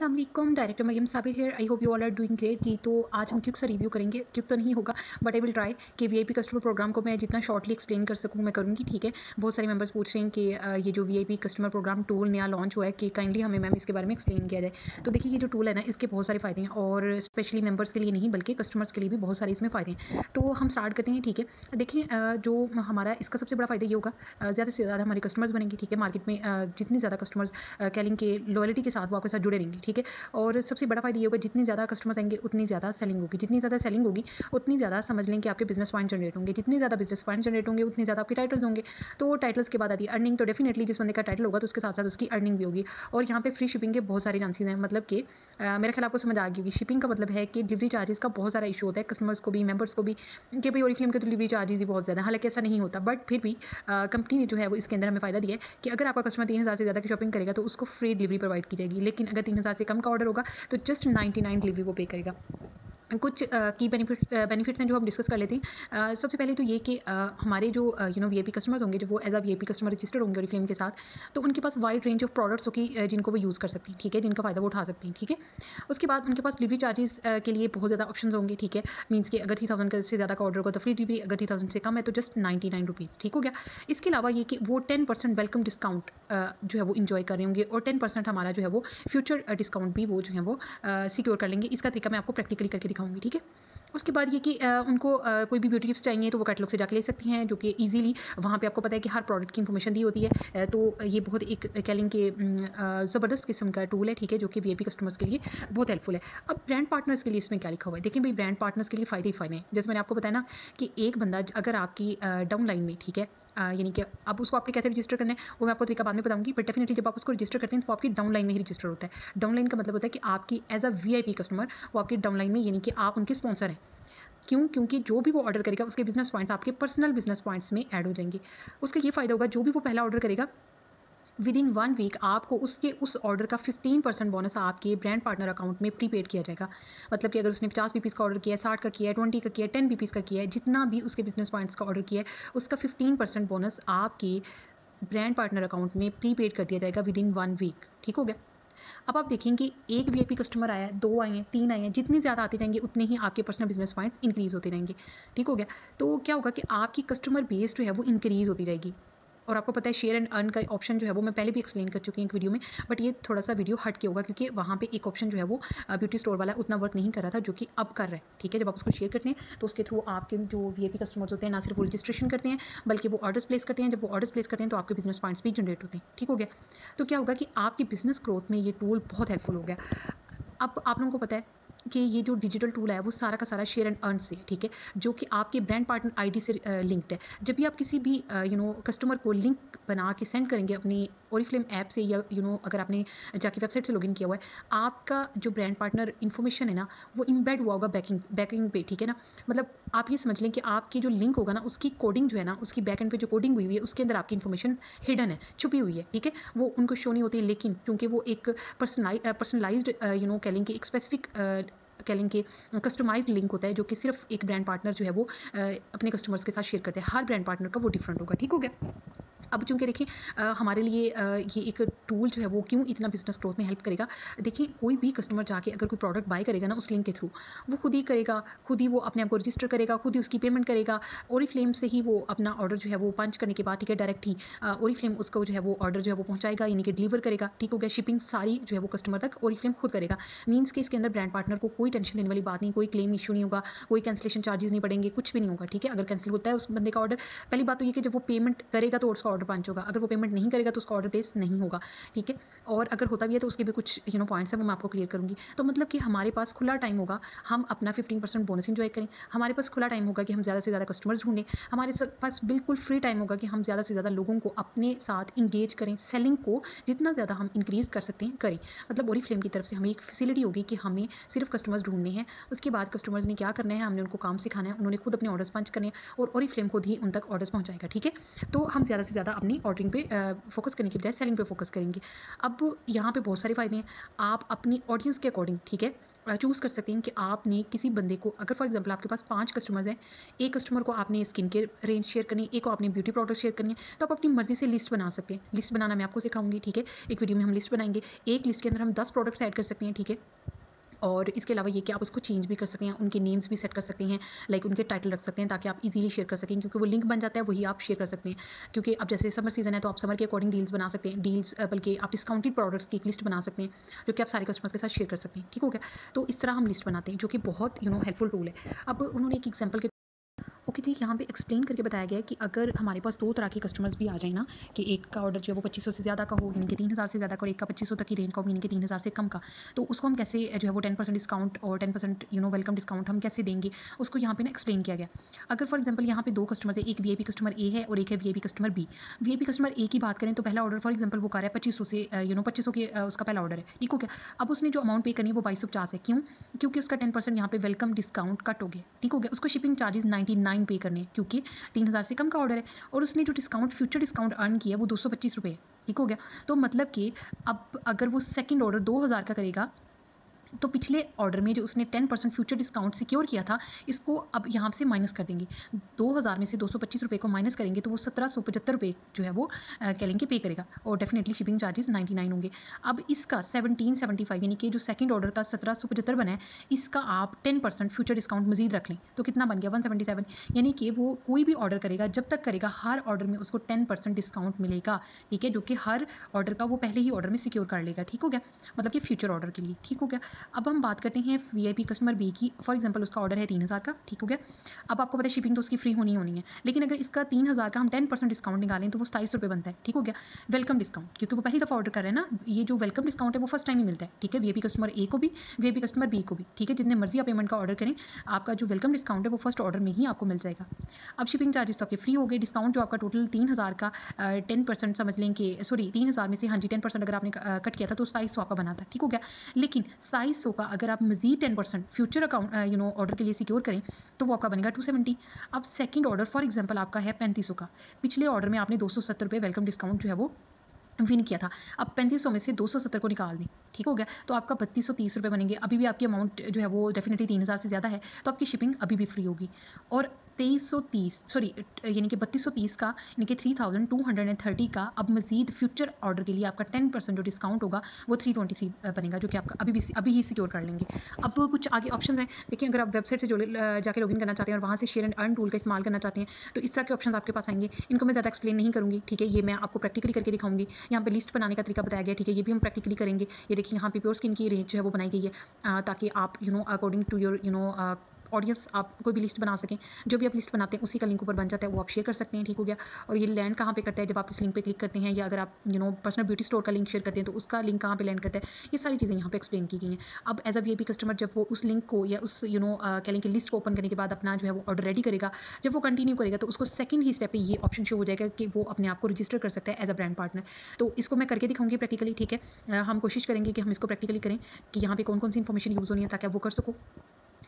Aslam director Mariam Sabir here I hope you all are doing great जी तो आज हम quick सा review करेंगे, क्यूक तो नहीं होगा बट आई विल ट्राई कि वीआईपी कस्टमर प्रोग्राम को मैं जितना शॉर्टली एक्सप्लेन कर सकूँ, मैं करूँगी, ठीक है? बहुत सारे मेंबर्स पूछ रहे हैं कि ये जो वीआईपी कस्टमर प्रोग्राम टूल नया लॉन्च हुआ है, कि काइंडली हमें मैम इसके बारे में एक्सप्लेन किया जाए। तो देखिए, ये जो टूल है ना, इसके बहुत सारे फ़ायदे हैं, और स्पेशली मेंबर्स के लिए नहीं, बल्कि कस्टमर्स के लिए भी बहुत सारे इसमें फ़ायदे हैं। तो हम स्टार्ट करते हैं, ठीक है? देखिए जो हमारा, इसका सबसे बड़ा फ़ायदा ये होगा ज़्यादा से ज़्यादा हमारे कस्टमर्स बनेंगे, ठीक है? मार्केट में जितनी ज़्यादा कस्टमर्स कैलिंग के लॉयल्टी के साथ वो आपके साथ जुड़े रहेंगे ठीक है? और सबसे बड़ा फ़ायदा ये होगा, जितनी ज़्यादा कस्टमर्स आएँगे, उतनी ज़्यादा सेलिंग होगी। जितनी ज़्यादा सेलिंग होगी, उतनी ज़्यादा समझ लें कि आपके बिज़नेस पॉइंट जनरेट होंगे। जितनी ज़्यादा बिज़नेस पॉइंट जनरेट होंगे, उतनी ज़्यादा आपके टाइटल्स होंगे। तो टाइटल्स के बाद आती है अर्निंग तो डेफिनेटली जिस बंदे का टाइटल होगा तो उसके साथ साथ उसकी अर्निंग भी होगी। और यहाँ पर फ्री शिपिंग के बहुत सारे चांसेज हैं। मतलब कि मेरे ख्याल आपको समझ आ गई शिपिंग का मतलब है कि डिलीवरी चार्जेस का बहुत सारा इशू होता है। कस्टमर्स को भी मेंबर्स को भी, कि भाई और फ़िल्म के तो डिलीवरी चार्जेस ही बहुत ज़्यादा हालाँकि ऐसा नहीं होता बट फिर भी कंपनी ने जो है वो इसके अंदर हमें फ़ायदा दिया है कि अगर आपका कस्टमर तीन हज़ार से ज़्यादा की शॉपिंग करेगा तो उसको फ्री डिलीवरी प्रोवाइड की जाएगी। लेकिन अगर तीन हज़ार से कम का ऑर्डर होगा तो जस्ट नाइन्टी नाइन डिलीवरी वो पे करेगा। कुछ की बेनिफिट बेनिफिट्स हैं जो हम डिस्कस कर लेते हैं। सबसे पहले तो ये कि हमारे जो यू नो वीआईपी कस्टमर्स होंगे, जो वो as a VIP customer registered होंगे और के साथ तो उनके पास वाइड रेंज ऑफ़ प्रोडक्ट्स होगी जिनको वो यूज़ कर सकती हैं, ठीक है? जिनका फ़ायदा वो उठा सकती हैं, ठीक है? उसके बाद उनके पास डिलीवरी चार्जेस के लिए बहुत ज़्यादा ऑप्शन होंगे, ठीक है? मीन्स कि अगर थ्री थाउज़ेंड से ज़्यादा का ऑर्डर होगा तो फ्री डिलीवरी अगर थ्री थाउज़ेंड से कम है तो जस्ट नाइन्टी नाइन रुपीज़ ठीक हो गया? इसके अलावा ये कि वो टेन परसेंट वेलकम डिस्काउंट जो है वो इन्जॉय कर रहे होंगे, और टेन परसेंट हमारा जो है वो फ्यूचर डिस्काउंट भी वो जो है वो सिक्योर कर लेंगे। इसका तरीका मैं आपको प्रैक्टिकली करके दिखाऊँगी, ठीक है? उसके बाद ये कि उनको कोई भी ब्यूटी टिप्स चाहिए तो वो कैटलॉग से जाके ले सकती हैं, जो कि इजीली वहाँ पे आपको पता है कि हर प्रोडक्ट की इन्फॉर्मेशन दी होती है। तो ये बहुत एक कैलिंग के ज़बरदस्त किस्म का टूल है, ठीक है, जो कि वी कस्टमर्स के लिए बहुत हेल्पफुल है। अब ब्रांड पार्टनर्स के लिए इसमें क्या लिखा हुआ है? देखिए भाई ब्रांड पार्टनर्स के लिए फ़ायदे ही फ़ायदे हैं। जैसे मैंने आपको बताया ना कि एक बंदा अगर आपकी डाउन लाइन में, ठीक है यानी कि आप उसको आपने कैसे रजिस्टर करना है, वो मैं आपको तरीका बाद में बताऊँगी बट डेफिनेटली जब आप उसको रजिस्टर करते हैं तो आपकी डाउनलाइन में ही रजिस्टर होता है। डाउनलाइन का मतलब होता है कि आपकी एज अ वीआईपी कस्टमर वो आपकी डाउनलाइन में यानी कि आप उनके स्पॉन्सर हैं। क्यों? क्योंकि जो भी वो ऑर्डर करेगा, उसके बिज़नेस पॉइंट्स आपके पर्सनल बिज़नेस पॉइंट्स में ऐड हो जाएँगे। उसका ये फ़ायदा होगा, जो भी वो पहला ऑर्डर करेगा विद इन वन वीक आपको उसके उस ऑर्डर का 15 परसेंट बोनस आपके ब्रांड पार्टनर अकाउंट में प्रीपेड किया जाएगा। मतलब कि अगर उसने पचास पीपीज़ का ऑर्डर किया है, साठ का किया है ट्वेंटी का किया है टेन पीपीज़ का किया है, जितना भी उसके बिज़नेस पॉइंट्स का ऑर्डर किया है, उसका फिफ्टीन परसेंट बोनस आपके ब्रांड पार्टनर अकाउंट में प्रीपेड कर दिया जाएगा विद इन वन वीक ठीक हो गया? अब आप देखेंगे एक वीआईपी कस्टमर आया दो आए हैं, तीन आए हैं, जितने ज़्यादा आते जाएँगे, उतने ही आपके पर्सनल बिज़नेस पॉइंट्स इंक्रीज़ होते रहेंगे ठीक हो गया? तो क्या होगा कि आपकी कस्टमर बेस जो है वो इंक्रीज़ होती रहेगी और आपको पता है शेयर एंड अर्न का ऑप्शन जो है वो मैं पहले भी एक्सप्लेन कर चुकी हूँ एक वीडियो में बट ये थोड़ा सा वीडियो हट के होगा क्योंकि वहाँ पे एक ऑप्शन जो है वो ब्यूटी स्टोर वाला उतना वर्क नहीं कर रहा था जो कि अब कर रहा है, ठीक है? जब आप उसको शेयर करते हैं तो उसके थ्रू आपके जो वी कस्टमर्स होते हैं, ना सिर्फ़ वो रजिस्ट्रेशन करते हैं, बल्कि वो ऑर्डर्स प्लेस करते हैं। जब वो ऑर्डर्स प्लेस करते हैं तो आपके बिज़नेस पॉइंट्स भी जनरेट होते हैं, ठीक हो गया? तो क्या होगा कि आपकी बिज़नेस ग्रोथ में ये टूल बहुत हेल्पफुल हो गया। अब आप लोगों को पता है कि ये जो डिजिटल टूल है, वो सारा का सारा शेयर एंड अर्न से ठीक है? जो कि आपके ब्रांड पार्टनर आईडी से लिंक्ड है। जब भी आप किसी भी यू नो कस्टमर को लिंक बना के सेंड करेंगे अपनी ओरीफ्लेम ऐप से या यू नो अगर आपने जाके वेबसाइट से लॉगिन किया हुआ है, आपका जो ब्रांड पार्टनर इन्फॉर्मेशन है ना, वो इम्बेड हुआ होगा बैकिंग बैकिंग पे, ठीक है ना? मतलब आप ये समझ लें कि आपकी जो लिंक होगा ना, उसकी कोडिंग जो है ना, उसकी बैक एंड पे जो कोडिंग हुई हुई है, उसके अंदर आपकी इन्फॉर्मेशन हिडन है, छुपी हुई है, ठीक है? वो उनको शो नहीं होती, लेकिन क्योंकि वो एक पर्सनलाइज यू नो कह लें कि एक स्पेसिफिक कह लें कि कस्टमाइज लिंक होता है, जो कि सिर्फ़ एक ब्रांड पार्टनर जो है वो अपने कस्टमर्स के साथ शेयर करते हैं। हर ब्रांड पार्टनर का वो डिफरेंट होगा, ठीक हो गया? अब चूँकि देखिए हमारे लिए ये एक टूल जो है वो क्यों इतना बिज़नेस ग्रोथ में हेल्प करेगा? देखिए, कोई भी कस्टमर जाके अगर कोई प्रोडक्ट बाय करेगा ना उस लिंक के थ्रू वो खुद ही करेगा, खुद ही वो अपने आप को रजिस्टर करेगा, खुद ही उसकी पेमेंट करेगा और फ्लेम से ही वो अपना ऑर्डर जो है वो पंच करने के बाद, ठीक है डायरेक्ट ही और फ्लेम उसको जो है वो ऑर्डर जो है वो पहुँचाएगा, यानी कि डिलीवर करेगा, ठीक हो गया शिपिंग सारी जो है वो कस्टमर तक और फ्लेम खुद करेगा। मीन्स कि इसके अंदर ब्रांड पार्टनर को कोई टेंशन लेने वाली बात नहीं, कोई क्लेम इशू नहीं होगा, कोई कैंसिलेशन चार्जेस नहीं पड़ेंगे, कुछ भी नहीं होगा, ठीक है? अगर कैंसिल होता है उस बंदे का ऑर्डर पहली बात तो ये कि जब वो पेमेंट करेगा तो उसका ऑर्डर पंच होगा। अगर वो पेमेंट नहीं करेगा तो उसका ऑर्डर प्लेस नहीं होगा, ठीक है? और अगर होता भी है तो उसके भी कुछ यू नो पॉइंट्स हैं, वो मैं आपको क्लियर करूँगी। तो मतलब कि हमारे पास खुला टाइम होगा, हम अपना फिफ्टीन परसेंट बोनस इन्जॉय करें। हमारे पास खुला टाइम होगा कि हम ज़्यादा से ज़्यादा कस्टमर्स ढूंढें। हमारे पास बिल्कुल फ्री टाइम होगा कि हम ज़्यादा से ज़्यादा लोगों को अपने साथ इंगेज करें सेलिंग को जितना ज़्यादा हम इंक्रीज़ कर सकते हैं, करें। मतलब ओरी फ्लेम की तरफ़ से हमें एक फैसिलिटी होगी कि हमें सिर्फ़ कस्टमर्स ढूँढने हैं। उसके बाद कस्टमर्स ने क्या करना है, हमने उनको काम सिखाना है, उन्होंने खुद अपने ऑर्डर्स पंच करने हैं और ओरी फ्लेम खुद ही उन तक ऑर्डर्स पहुँचाएगा, ठीक है? तो हम ज़्यादा से ज़्यादा अपनी ऑर्डरिंग पे फोकस करने की बजाय सेलिंग पे फोकस करेंगे। अब यहाँ पे बहुत सारे फ़ायदे हैं। आप अपनी ऑडियंस के अकॉर्डिंग ठीक है? चूज़ कर सकते हैं कि आपने किसी बंदे को, अगर फॉर एग्जांपल आपके पास पाँच कस्टमर्स हैं, एक कस्टमर को आपने स्किन केयर रेंज शेयर करनी है, एक को आपने ब्यूटी प्रोडक्ट शेयर करनी है तो आप अपनी मर्ज़ी से लिस्ट बना सकते हैं। लिस्ट बनाना मैं आपको सिखाऊँगी, ठीक है? एक वीडियो में हम लिस्ट बनाएँगे, एक लिस्ट के अंदर हम दस प्रोडक्ट्स ऐड कर सकते हैं, ठीक है? और इसके अलावा ये कि आप उसको चेंज भी कर सकते हैं, उनके नेम्स भी सेट कर सकते हैं लाइक उनके टाइटल रख सकते हैं ताकि आप इजीली शेयर कर सकें, क्योंकि वो लिंक बन जाता है, वही आप शेयर कर सकते हैं। क्योंकि अब जैसे समर सीज़न है तो आप समर के अकॉर्डिंग डील्स बना सकते हैं डील्स बल्कि आप डिस्काउंटेड प्रोडक्ट्स की एक लिस्ट बना सकते हैं, जो कि आप सारे कस्टमर्स के साथ शेयर कर सकते हैं, ठीक हो गया? तो इस तरह हम लिस्ट बनाते हैं, जो कि बहुत यू नो हेल्पफुल टूल है। अब उन्होंने एक एग्ज़ाम्पल के ओके, जी, यहाँ पे एक्सप्लेन करके बताया गया है कि अगर हमारे पास दो तरह के कस्टमर्स भी आ जाए ना, कि एक का ऑर्डर जो है वो पच्चीस से ज़्यादा का हो, यानी कि तीन हज़ार से ज़्यादा का और एक का पच्चीस तक की रेंज का हो, यानी कि तीन हज़ार से कम का तो उसको हम कैसे, जो है वो टेन परसेंट डिस्काउंट और ten percent you know welcome discount हम कैसे देंगे, उसको यहाँ पे ना एक्सप्लेन किया गया अगर फॉर एग्ज़ाम्पल यहाँ पे दो कस्टमर्स है, एक वी कस्टमर ए है और एक है V customer B V customer A की बात करें तो पहला ऑर्डर फॉर एग्ज़ाम्पल वो कर रहा है पच्चीस से यू नो पच्चीस के उसका पहला ऑर्डर है, ठीक हो गया? अब उसने जो अमाउंट पे करनी है वो बाईस सौ है, क्यों? क्योंकि उसका टेन परसेंट यहाँ पे वेलकम डिस्काउंट कट हो गया, ठीक हो गया? उसको shipping charges ninety nine pay करने क्योंकि तीन हज़ार से कम का ऑर्डर है और उसने जो डिस्काउंट फ्यूचर डिस्काउंट अर्न किया वो दो सौ पच्चीस रुपये ठीक हो गया? तो मतलब कि अब अगर वो सेकेंड ऑर्डर दो हज़ार का करेगा तो पिछले ऑर्डर में जो उसने ten percent future discount secure किया था, इसको अब यहाँ से माइनस कर देंगे। दो हज़ार में से दो रुपये को माइनस करेंगे तो वो सत्रह सौ रुपये जो है वो कह लेंगे पे करेगा और definitely shipping charges ninety nine होंगे। अब इसका सेवनटीन सेवेंटी फाइव यानी कि जो सेकंड ऑर्डर का सत्रह सौ पचहत्तर बना है, इसका आप टेन परसेंट फ्यूचर डिस्काउंट मजीद रख लें। तो कितना बन गया? वन सेवेंटी सेवन यानी कि वो कोई भी ऑर्डर करेगा, जब तक करेगा, हर ऑर्डर में उसको टेन परसेंट डिस्काउंट मिलेगा, ठीक है? जो कि हर ऑर्डर का वो पहले ही ऑर्डर में सिक्योर कर लेगा, ठीक हो गया? मतलब कि फ्यूचर ऑर्डर के लिए, ठीक हो गया? अब हम बात करते हैं वी आई कस्टमर बी की। फॉर एग्ज़ाम्पल उसका ऑर्डर है तीन हज़ार का, ठीक हो गया? अब आपको पता है शिपिंग तो उसकी फ्री होनी होनी है। लेकिन अगर इसका तीन हज़ार का हम टेन परसेंट डिस्काउंट निकालें तो वो सताईस रुपये बनता है, ठीक हो गया? वेलकम डिस्काउंट क्योंकि वो पहली दफ़ा ऑर्डर कर रहे हैं ना, ये जो वेलकम डिस्काउंट है वो फ़र्स्ट टाइम ही मिलता है, ठीक है? वी कस्टमर ए को भी वी कस्टमर बी को भी, ठीक है? जितने मर्ज़ी आप पेमेंट का ऑर्डर करें, आपका जो वेलकम डिस्काउंट है वो फ़र्स्ट ऑर्डर में ही आपको मिल जाएगा। अब शिपिंग चार्जेस तो आपके फ्री हो गए डिस्काउंट जो आपका टोटल तीन हज़ार का टेन परसेंट समझ लें कि सॉरी तीन हज़ार में से हाँ जी टेन परसेंट अगर आपने कट किया था तो सताईस सौ का बना था, ठीक हो गया? लेकिन सताईस सौ का अगर आप मजीद ten percent future account you know order के लिए सिक्योर करें तो वो आपका बनेगा टू सेवेंटी अब सेकंड ऑर्डर फॉर एग्जांपल आपका है पैंतीस सौ का। पिछले ऑर्डर में आपने दो सौ सत्तर रुपये वेलकम डिस्काउंट जो है वो विन किया था। अब पैंतीस सौ में से दो सौ सत्तर को निकाल दें, ठीक हो गया? तो आपका बत्तीस सौ तीस रुपये बनेंगे। अभी भी आपकी अमाउंट जो है वो डेफिनेटली तीन हज़ार से ज़्यादा है तो आपकी शिपिंग अभी भी फ्री होगी। और तेईस सॉरी यानी कि बत्तीस का, यानी कि three thousand two hundred and thirty का अब मजीद फ्यूचर ऑर्डर के लिए आपका टेन परसेंट जो डिस्काउंट होगा, वो थ्री ट्वेंटी थ्री बनेगा, जो कि आपका अभी भी, अभी ही सिक्योर कर लेंगे। अब कुछ आगे ऑप्शन हैं। देखिए, अगर आप वेबसाइट से जो जाकर लॉगिन करना चाहते हैं और वहाँ से शेयर एंड अर्न टूल का इस्तेमाल करना चाहते हैं तो इस तरह के ऑप्शन आपके पास आएँगे। इनको मैं ज़्यादा एक्सप्लेन नहीं करूँगी, ठीक है? ये मैं आपको प्रैक्टिकली करके दिखाऊँगी। यहाँ पर लिस्ट बनाने का तरीका बताया गया, ठीक है? ये भी हम प्रैक्टिकली करेंगे। ये देखिए, यहाँ पे प्योर स्किन की रेंज जो है वो बनाई गई है ताकि आप you know according to your you know audience आप कोई भी लिस्ट बना सकें। जो भी आप लिस्ट बनाते हैं, उसी का लिंक ऊपर बन जाता है, वो आप शेयर कर सकते हैं, ठीक हो गया? और ये लैंड कहाँ पे करता है? जब आप इस लिंक पे क्लिक करते हैं या अगर आप you know personal beauty store का लिंक शेयर करते हैं तो उसका लिंक कहाँ पे लैंड करता है? ये सारी चीज़ें यहाँ पे एक्सप्लेन की गई हैं। अब एज अ वी कस्टमर जब वो उस लिंक को या उस यू नो कह लें कि लिस्ट को ओपन करने के बाद अपना जो है वो ऑर्डर रेडी करेगा, जब वो कंटिन्यू करेगा तो उसको सेकंड ही स्टेप पे ये ऑप्शन शो हो जाएगा कि वो अपने आप को रजिस्टर कर सकता है एज अ ब्रांड पार्टनर तो इसको मैं करके दिखाऊँगी प्रैक्टिकली ठीक है? हम कोशिश करेंगे कि हम इसको प्रैक्टिकली करें कि यहाँ पे कौन कौन सी इन्फॉर्मेशन यूज़ होनी है ताकि वो कर सको।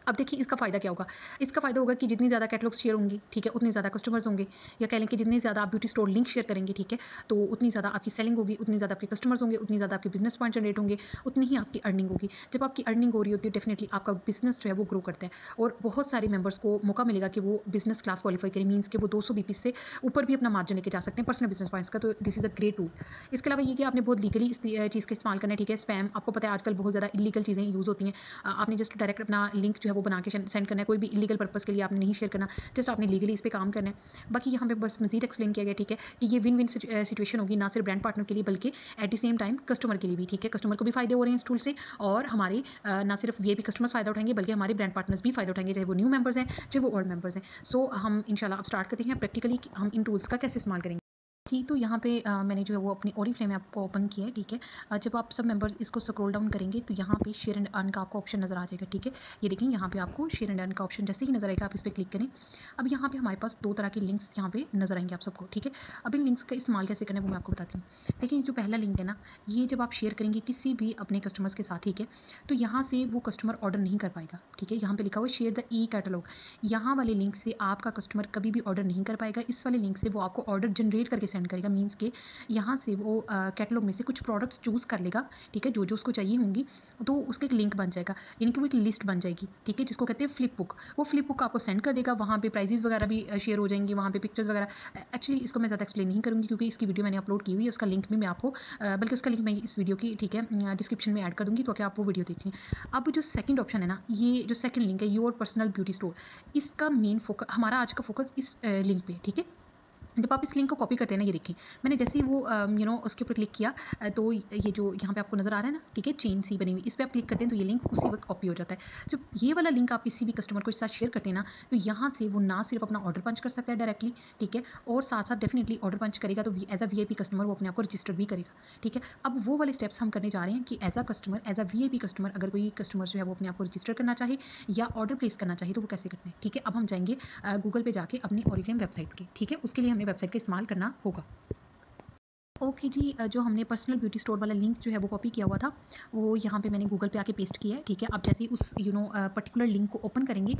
अब देखिए इसका फ़ायदा क्या होगा? इसका फ़ायदा होगा कि जितनी ज़्यादा कैटलॉग शेयर होंगी, ठीक है, उतनी ज़्यादा कस्टमर्स होंगे। या कह लें कि जितनी ज़्यादा आप ब्यूटी स्टोर लिंक शेयर करेंगे, ठीक है तो उतनी ज़्यादा आपकी सेलिंग होगी, उतनी ज़्यादा आपके कस्टमर्स होंगे, उतनी ज़्यादा आपके बिज़नेस पॉइंट जनरेट होंगे, उतनी ही आपकी अर्निंग होगी। जब आपकी अर्निंग हो रही होती है डेफिनेटली आपका बिज़नेस जो है वो ग्रो करता है। और बहुत सारे मेंबर्स को मौका मिलेगा कि वो बिज़नेस क्लास क्वालिफाई करें। मीन्स कि वो दो सौ से ऊपर भी अपना मार्जिन लेके जा सकते हैं पर्सनल बिज़नेस पॉइंट्स का तो this is a great tool इसके अलावा ये कि आपने बहुत लीगली इस चीज़ का इस्तेमाल करना है, ठीक है स्पैम आपको पता है आजकल बहुत ज़्यादा इलीगल चीज़ें यूज़ होती हैं। आपने जस्ट डायरेक्ट अपना लिंक जो है वो बना के सेंड करना है, कोई भी इलीगल पर्पज़ के लिए आपने नहीं शेयर करना जस्ट आपने लीगली इस पर काम करना है। बाकी यहाँ पे बस मजीद एक्सप्लेन किया गया, ठीक है, कि ये विन विन सिचुएशन होगी, ना सिर्फ़ ब्रांड पार्टनर के लिए, बल्कि at the same time customer के लिए भी, ठीक है। कस्टमर को भी फ़ायदे हो रहे हैं इस टूल से, और हमारे ना सिर्फ़ ये भी कस्टमर्स फ़ायदा उठाएँगे, बल्कि हमारे ब्रांड पार्टनर्स भी फ़ायदा उठाएँगे, चाहे वो न्यू मेंबर्स हैं, चाहे वो ओल्ड मेंबर्स हैं। सो हम इंशाल्लाह अब स्टार्ट करते हैं। प्रैक्टिकली हम इन टूल्स का कैसे इस्तेमाल करेंगे? जी तो यहाँ पे आ, मैंने जो है वो अपनी ओरी फ्लेम आपको ओपन किया है ठीक है। जब आप सब मेंबर्स इसको स्क्रॉल डाउन करेंगे तो यहाँ पे शेयर एंड अर्न का आपको ऑप्शन नज़र आ जाएगा ठीक है। ये देखें यहाँ पे आपको शेयर एंड अर्न का ऑप्शन जैसे ही नज़र आएगा आप इस पर क्लिक करें। अब यहाँ पे हमारे पास दो तरह के लिंक्स यहाँ पे नज़र आएँगे आप सबको ठीक है। अब इन लिंक्स का इस्तेमाल कैसे करना है वो मैं आपको बताती हूँ। देखिए जो पहला लिंक है ना ये जब आप शेयर करेंगे किसी भी अपने कस्टमर्स के साथ ठीक है तो यहाँ से वो कस्टमर ऑर्डर नहीं कर पाएगा ठीक है। यहाँ पर लिखा हुआ शेयर द ई कैटलॉग। यहाँ वाले लिंक से आपका कस्टमर कभी भी ऑर्डर नहीं कर पाएगा इस वाले लिंक से वो आपको ऑर्डर जनरेट करके सेंड सेंड करेगा मीन्स के यहाँ से वो कैटलॉग में से कुछ प्रोडक्ट्स चूज़ कर लेगा, ठीक है, जो जो उसको चाहिए होंगी तो उसका एक लिंक बन जाएगा, यानी कि वो एक लिस्ट बन जाएगी, ठीक है, जिसको कहते हैं फ्लिप बुक वो फ्लिप बुक आपको सेंड कर देगा, वहाँ पे प्राइजेज़ वगैरह भी शेयर हो जाएँगी, वहाँ पे पिक्चर्स वगैरह। एक्चुअली इसको मैं ज़्यादा एक्सप्लेन नहीं करूँगी, क्योंकि इसकी वीडियो मैंने अपलोड की हुई है, उसका लिंक भी मैं आपको बल्कि उसका लिंक मैं इस वीडियो की, ठीक है डिस्क्रिप्शन में ऐड कर दूँगी तो क्या आप वो वीडियो देख लें। अब जो सेकंड ऑप्शन है ना, ये जो सेकंड लिंक है योर पर्सनल ब्यूटी स्टोर इसका मेन फोकस हमारा आज का फोकस इस लिंक पे ठीक है? जब आप इस लिंक को कॉपी करते हैं ना, ये देखिए, मैंने जैसे ही वो यू नो उसके ऊपर क्लिक किया तो ये जो यहाँ पे आपको नज़र आ रहा है ना, ठीक है चेन सी बनी हुई, इस पर आप क्लिक करते हैं तो ये लिंक उसी वक्त कॉपी हो जाता है। जब ये वाला लिंक आप किसी भी कस्टमर को साथ शेयर करते हैं ना तो यहाँ से वो ना सिर्फ़ अपना ऑर्डर पंच कर सकता है डायरेक्टली ठीक है, और साथ साथ डेफिनेटली ऑर्डर पंच करेगा तो एज अ वीआईपी कस्टमर वो अपने आप को रजिस्टर भी करेगा, ठीक है। अब वो वाले स्टेप्स हम करने जा रहे हैं कि as a customer as a VIP customer अगर कोई कस्टमर जो है वो अपने आप को रजिस्टर करना चाहे या ऑर्डर प्लेस करना चाहिए तो वो कैसे करते हैं, ठीक है। अब हम जाएँगे गूगल पे जाके अपनी ऑरिफ्लेम वेबसाइट की, ठीक है, उसके लिए हमें वेबसाइट का इस्तेमाल करना होगा। ओके okay जी जो हमने पर्सनल ब्यूटी स्टोर वाला लिंक जो है वो कॉपी किया हुआ था, वो यहाँ पे मैंने गूगल पे आके पेस्ट किया है, ठीक है? आप जैसे उस यू नो पर्टिकुलर लिंक को ओपन करेंगे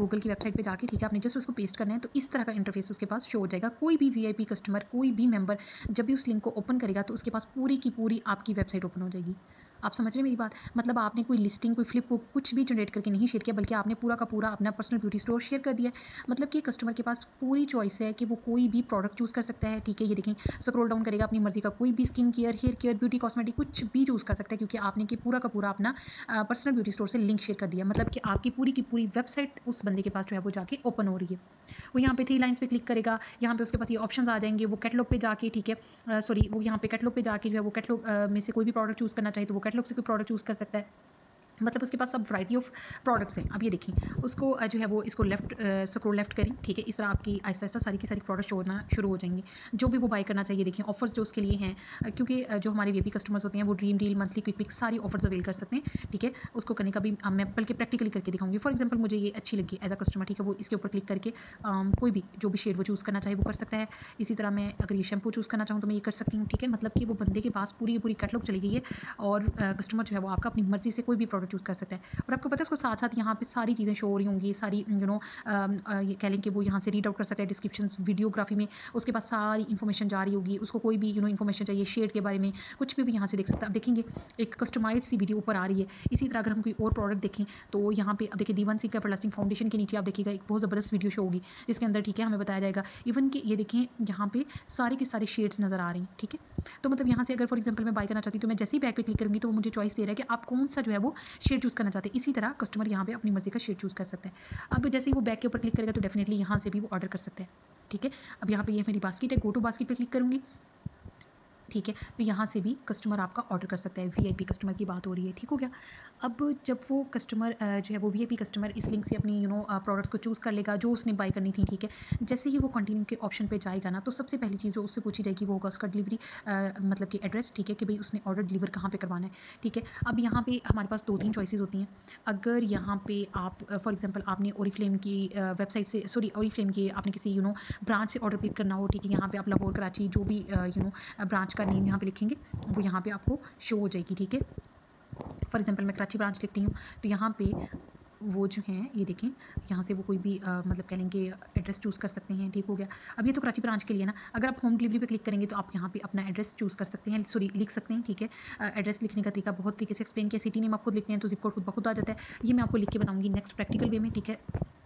गूगल की वेबसाइट पे जाके, ठीक है? आपने जस्ट उसको पेस्ट करना है तो इस तरह का इंटरफेस उसके पास शो हो जाएगा। कोई भी वीआईपी कस्टमर कोई भी मेंबर जब भी उस लिंक को ओपन करेगा तो उसके पास पूरी की पूरी आपकी वेबसाइट ओपन हो जाएगी। आप समझ रहे मेरी बात? मतलब आपने कोई लिस्टिंग कोई फ्लिप कुछ भी जनरेट करके नहीं शेयर किया, बल्कि आपने पूरा का पूरा अपना पर्सनल ब्यूटी स्टोर शेयर कर दिया मतलब कि कस्टमर के पास पूरी चॉइस है कि वो कोई भी प्रोडक्ट चूज़ कर सकता है, ठीक है? ये देखें स्क्रोल डाउन करेगा, अपनी मर्ज़ी का कोई भी skin care hair care beauty cosmetic कुछ भी चूज़ कर सकता है, क्योंकि आपने कि पूरा का पूरा अपना पर्सनल ब्यूटी स्टोर से लिंक शेयर कर दिया मतलब कि आपकी पूरी की पूरी वेबसाइट उस बंदे के पास जो है वो जाके ओपन हो रही है। वो यहाँ पे थ्री लाइन्स पे क्लिक करेगा, यहाँ पे उसके पास ये ऑप्शन आ जाएँगे, वो कैटलॉग पे जाके, ठीक है? सॉरी वो यहाँ पे कैटलॉग पे जाके जो है वो कैटलॉग में से कोई भी प्रोडक्ट चूज़ करना चाहिए तो वो कैटलॉग से कोई प्रोडक्ट चूज़ कर सकता है। मतलब उसके पास सब वैरायटी ऑफ़ प्रोडक्ट्स हैं। अब ये देखें, उसको जो है वो इसको लेफ़्ट स्क्रोल लेफ़्ट करें, ठीक है? इस तरह आपकी ऐसा ऐसा सारी की सारी प्रोडक्ट होना शुरू हो जाएँगे। जो भी वो बाय करना चाहिए, देखें ऑफर्स जो उसके लिए हैं क्योंकि जो हमारे वी कस्टमर्स होते हैं, वो dream deal monthly quick pick सारी ऑफर्स अवेल कर सकते हैं, ठीक है? उसको करने का भी मैं बल्कि प्रैक्टिकली करके दिखाऊँगी। फॉर एग्ज़ाम्पल मुझे ये अच्छी लगी एज अ कस्टमर ठीक है? वो इसके ऊपर क्लिक करके कोई भी, जो भी शेड वो चूज़ करना चाहे, वो कर सकता है। इसी तरह मैं अगर ये शैम्पू चूज़ करना चाहूँ तो मैं ये कर सकती हूँ, ठीक है? मतलब कि वो बंदे के पास पूरी पूरी कैटलॉग चली गई है और कस्टमर जो है वो आपका अपनी मर्ज़ी से कोई भी प्रोडक्ट चूज़ कर सकता है। और आपको पता है उसको साथ साथ यहाँ पे सारी चीज़ें शो हो रही होंगी सारी यू नो कह लें कि वो यहाँ से रीड आउट कर सकता है डिस्क्रिप्शन वीडियोग्राफी में उसके पास सारी इन्फॉर्मेशन जा रही होगी उसको कोई भी यू नो इन्फॉर्मेशन चाहिए शेड के बारे में कुछ भी, यहाँ से देख सकता है। अब देखेंगे एक कस्टमाइज सी वीडियो ऊपर आ रही है। इसी तरह अगर हम कोई और प्रोडक्ट देखें तो यहाँ पे अब देखिए दीवन सी का प्लास्टिक फाउंडेशन के नीचे आप देखिएगा एक बहुत ज़बरदस्त वीडियो शो होगी जिसके अंदर ठीक है हमें बताया जाएगा। इवन कि ये देखें यहाँ पे सारे के सारे शेड्स नज़र आ रही हैं ठीक है? तो मतलब यहाँ से अगर फॉर एग्ज़ाम्पल मैं बाय करना चाहती हूँ तो मैं जैसे ही बैक पे क्लिक करूँगी तो वो मुझे चॉइस दे रहा है कि आप कौन सा जो है वो शेड चूज़ करना चाहते हैं। इसी तरह कस्टमर यहाँ पे अपनी मर्ज़ी का शेड चूज़ कर सकते हैं। अब जैसे ही वो बैक के ऊपर क्लिक करेगा तो डेफिनेटली यहाँ से भी वो ऑर्डर कर सकते हैं। ठीक है? अब यहाँ पे ये मेरी बास्केट है गोटो बास्केट पे क्लिक करूँगी। ठीक है? तो यहाँ से भी कस्टमर आपका ऑर्डर कर सकता है। वीआईपी कस्टमर की बात हो रही है, ठीक हो गया? अब जब वो कस्टमर जो है वो वीआईपी कस्टमर इस लिंक से अपनी यू नो प्रोडक्ट्स को चूज़ कर लेगा, जो उसने बाई करनी थी, ठीक है? जैसे ही वो कंटिन्यू के ऑप्शन पे जाएगा ना तो सबसे पहली चीज़ जो उससे पूछी जाएगी वो होगा उसका डिलीवरी मतलब कि एड्रेस ठीक है? कि भाई उसने ऑर्डर डिलीवर कहाँ पर करवाना है, ठीक है? अब यहाँ पर हमारे पास दो तीन चॉइसेस होती हैं। अगर यहाँ पर आप फॉर एग्ज़ाम्पल आपने ओरीफ्लेम की वेबसाइट से सॉरी ओरीफ्लेम की आपने किसी यू नो ब्रांच से ऑर्डर पिक करना हो, ठीक है? यहाँ पर आप लाहौर कराची जो भी यू नो ब्रांच का नेम यहाँ पे लिखेंगे वो यहाँ पे आपको शो हो जाएगी ठीक है? फॉर एग्जांपल मैं कराची ब्रांच लिखती हूँ तो यहाँ पे वो जो हैं ये देखें यहाँ से वो कोई भी आ, मतलब कह लेंगे एड्रेस चूज़ कर सकते हैं ठीक हो गया। अब ये तो कराची ब्रांच के लिए ना अगर आप होम डिलीवरी पे क्लिक करेंगे तो आप यहाँ पे अपना एड्रेस चूज़ कर सकते हैं सॉरी लिख सकते हैं ठीक है? एड्रेस लिखने का तरीका बहुत तरीके से एक्सप्लेन किया सिटी नेम आप खुद लिखते हैं तो जिप कोड खुद बहुत आ जाता है। ये मैं आपको लिख के बताऊँगी नेक्स्ट प्रैक्टिकल वे में ठीक है?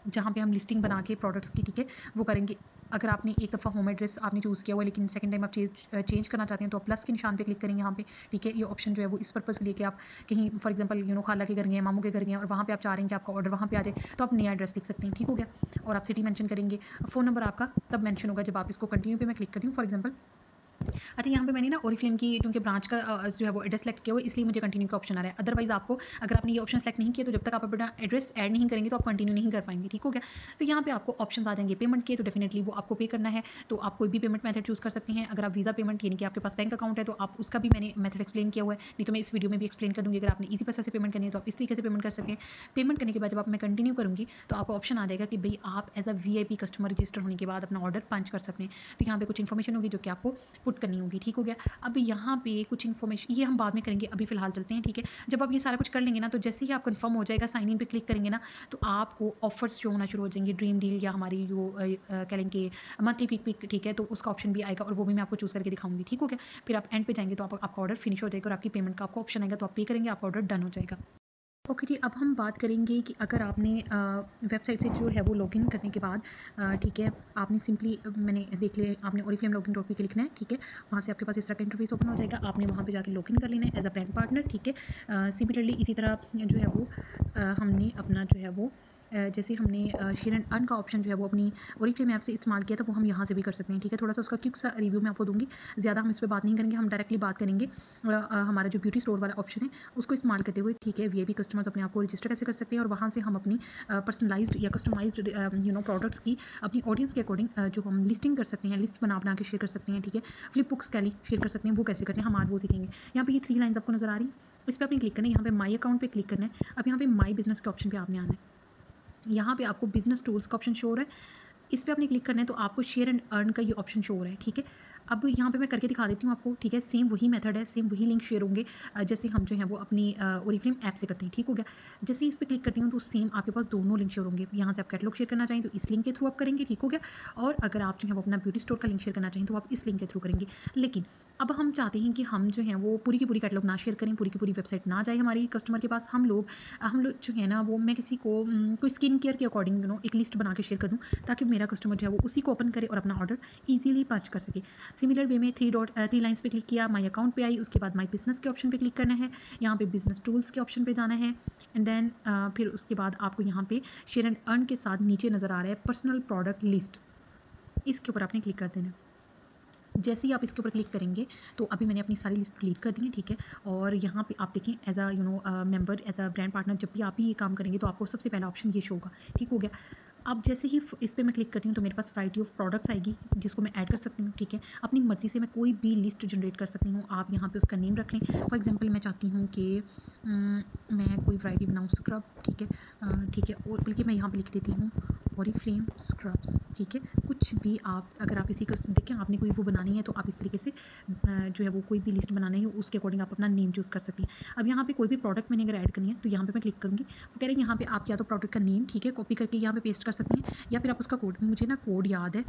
जहाँ पर हम लिस्टिंग बना के प्रोडक्ट्स की ठीक है वो करेंगे। अगर आपने एक दफ़ा होम एड्रेस आपने चूज़ किया हुआ लेकिन सेकंड टाइम आप चेंज चेंज करना चाहते हैं तो आप प्लस के निशान पे क्लिक करेंगे यहाँ पे। ठीक है, ये ऑप्शन जो है वो इस पर्पज़ के लिए कि आप कहीं फॉर एग्जांपल यू नो खाला के घर गए, मामू के घर गए, और वहाँ पर आप चाह रहे हैं कि आपका ऑर्डर वहाँ पर आ जाए तो आप नया एड्रेस लिख सकते हैं, ठीक हो गया? और आप सिटी मैंशन करेंगे। फ़ोन नंबर आपका तब मैंशन होगा जब आप इसको कंटिन्यू पर मैं क्लिक करती हूँ। फॉर एग्ज़ाम्पल अच्छा यहाँ पे मैंने ना ओरिफ्लेम की क्योंकि ब्रांच का जो है वो एड्रेस सेलेक्ट किया हुआ इसलिए मुझे कंटिन्यू का ऑप्शन आ रहा है। अदरवाइज़ आपको, अगर आपने ये ऑप्शन सेलेक्ट नहीं किया तो जब तक आप अपना एड्रेस ऐड नहीं करेंगे तो आप कंटिन्यू नहीं कर पाएँगे, ठीक हो गया? तो यहाँ पे आपको ऑप्शन आ जाएँगे पेमेंट के तो डेफिनेटली वो आपको पे करना है। तो आप कोई भी पेमेंट मैथड चूज़ कर सकते हैं। अगर आप वीज़ा पेमेंट यानी कि आपके पास बैंक अकाउंट है तो आप उसका भी मैंने मैथड एक्सप्लेन किया हुआ है। नहीं तो मैं इस वीडियो में भी एक्सप्लेन कर दूँगी, अगर आपने इसी पैसा से पेमेंट करनी है तो आप इस तरीके से पेमेंट कर सकते हैं। पेमेंट करने के बाद जब आप मैं कंटिन्यू करूँगी तो आपको ऑप्शन आ जाएगा कि भाई आप as a V customer register होने के बाद अपना ऑर्डर पंच कर सकते हैं। तो यहाँ पर कुछ इन्फॉर्मेशन होगी जो कि आपको पुट करनी होगी ठीक हो गया? अब यहाँ पे कुछ इन्फॉर्मेशन ये हम बाद में करेंगे अभी फ़िलहाल चलते हैं ठीक है? जब आप ये सारा कुछ कर लेंगे ना तो जैसे ही आप कन्फर्म हो जाएगा साइन इन पर क्लिक करेंगे ना तो आपको ऑफर्स शो होना शुरू हो जाएँगे ड्रीम डील या हमारी जो कह लेंगे मंथली पिक पिक ठीक है? तो उसका ऑप्शन भी आएगा और वो भी मैं आपको चूज़ करके दिखाऊँगी ठीक हो गया? फिर आप एंड पे जाएँगे तो आप, आपका ऑर्डर फिनिश हो जाएगा और आपकी पेमेंट का आपको ऑप्शन आएगा तो आप पे करेंगे आपका ऑर्डर डन हो जाएगा। ओके जी अब हम बात करेंगे कि अगर आपने वेबसाइट से जो है वो लॉगिन करने के बाद ठीक है आपने सिंपली मैंने देख लिया आपने ओरिफ्लेम लॉगिन डॉट पे लिखना है ठीक है वहाँ से आपके पास इस तरह का इंटरफेस ओपन हो जाएगा आपने वहाँ पे जाके लॉगिन कर लेना है एज अ ब्रांड पार्टनर ठीक है सिमिलरली इसी तरह जो है वो आ, हमने अपना जो है वो जैसे हमने एंड अर्न का ऑप्शन जो है वो अपनी ओरिफ्लेम ऐप से इस्तेमाल किया था वो हम यहाँ से भी कर सकते हैं, ठीक है? थोड़ा सा उसका क्योंकि सा रिव्यू मैं आपको दूँगी। ज़्यादा हम इस पर बात नहीं करेंगे, हम डायरेक्टली बात करेंगे हमारा जो ब्यूटी स्टोर वाला ऑप्शन है, उसको इस्तेमाल करते हुए, ठीक है? वी कस्टमर्स अपने आप को रजिस्टर कैसे कर सकते हैं और वहाँ से हम अपनी पर्सनलाइज या कस्टमाइज यू नो प्रोडक्ट्स की अपनी ऑडियंस के अकॉर्डिंग जो हम लिस्टिंग कर सकते हैं लिस्ट बना बना के शेयर कर सकते हैं, ठीक है? फ्लिप बुक्स कैली शेयर कर सकते हैं, वो कैसे करते हैं, हम आज वो सीखेंगे। यहाँ पे ये थ्री लाइन्स आपको नज़र आ रही है। इस पर आपने क्लिक करना है, यहाँ पे माई अकाउंट पे क्लिक करना है। अब यहाँ पे माई बिज़नेस के ऑप्शन पे आपने आना है। यहाँ पे आपको बिज़नेस टूल्स का ऑप्शन शो हो रहा है। इस पर आपने क्लिक करना है तो आपको शेयर एंड अर्न का ये ऑप्शन शो हो रहा है, ठीक है? अब यहाँ पे मैं करके दिखा देती हूँ आपको, ठीक है? सेम वही मेथड है सेम वही लिंक शेयर होंगे जैसे हम जो है वो अपनी ओरिफ्लेम ऐप से करते हैं, ठीक हो गया? जैसे इस पर क्लिक करती हूँ तो सेम आपके पास दोनों लिंक शेयर होंगे। यहाँ से आप कैटलॉग शेयर करना चाहें तो इस लिंक के थ्रू आप करेंगे, ठीक हो गया? और अगर आप जो है वो अपना ब्यूटी स्टोर का लिंक शेयर करना चाहें तो आप इस लिंक के थ्रू करेंगे। लेकिन अब हम चाहते हैं कि हम जो है वो पूरी की पूरी कैटलॉग ना शेयर करें, पूरी की पूरी वेबसाइट ना जाए हमारी कस्टमर के पास। हम लोग हम लोग जो है ना वो मैं किसी को कोई स्किन केयर के अकॉर्डिंग यू नो एक लिस्ट बना के शेयर कर दूँ, ताकि मेरा कस्टमर जो है वो उसी को ओपन करे और अपना ऑर्डर ईजिली पर्च कर सके। सिमिलर वे में थ्री डॉट थ्री लाइन्स पे क्लिक किया माई अकाउंट पे आई, उसके बाद माई बिज़नेस के ऑप्शन पे क्लिक करना है, यहाँ पे बिज़नेस टूल्स के ऑप्शन पे जाना है एंड देन फिर उसके बाद आपको यहाँ पे शेयर एंड अर्न के साथ नीचे नज़र आ रहा है पर्सनल प्रोडक्ट लिस्ट इसके ऊपर आपने क्लिक कर देना है। जैसे ही आप इसके ऊपर क्लिक करेंगे तो अभी मैंने अपनी सारी लिस्ट डिलीट कर दी है, ठीक है? और यहाँ पे आप देखें as a you know member as a brand partner जब भी आप ही ये काम करेंगे तो आपको सबसे पहला ऑप्शन ये शो होगा, ठीक हो गया? अब जैसे ही इस पर मैं क्लिक करती हूँ तो मेरे पास वराइटी ऑफ़ प्रोडक्ट्स आएगी, जिसको मैं ऐड कर सकती हूँ, ठीक है? अपनी मर्ज़ी से मैं कोई भी लिस्ट जनरेट कर सकती हूँ। आप यहाँ पे उसका नेम रख लें। फॉर एग्जांपल मैं चाहती हूँ कि मैं कोई वराइटी बनाऊँ स्क्रब ठीक है? ठीक है, और बल्कि मैं यहाँ पे लिख देती हूँ और फ्लेम स्क्रब्स ठीक है? कुछ भी आप, अगर आप इसी को देखें, आपने कोई वो बनानी है तो आप इस तरीके से जो है वो कोई भी लिस्ट बनानी है, उसके अकॉर्डिंग आप अपना नेम चूज़ कर सकती हैं। अब यहाँ पे कोई भी प्रोडक्ट मैंने अगर ऐड करनी है तो यहाँ पे मैं क्लिक करूँगी। वो कह रहे हैं यहाँ पे आप या तो प्रोडक्ट का नेम ठीक है कॉपी करके यहाँ पे पेस्ट कर सकती हैं, या फिर आप उसका कोड मुझे ना कोड याद है।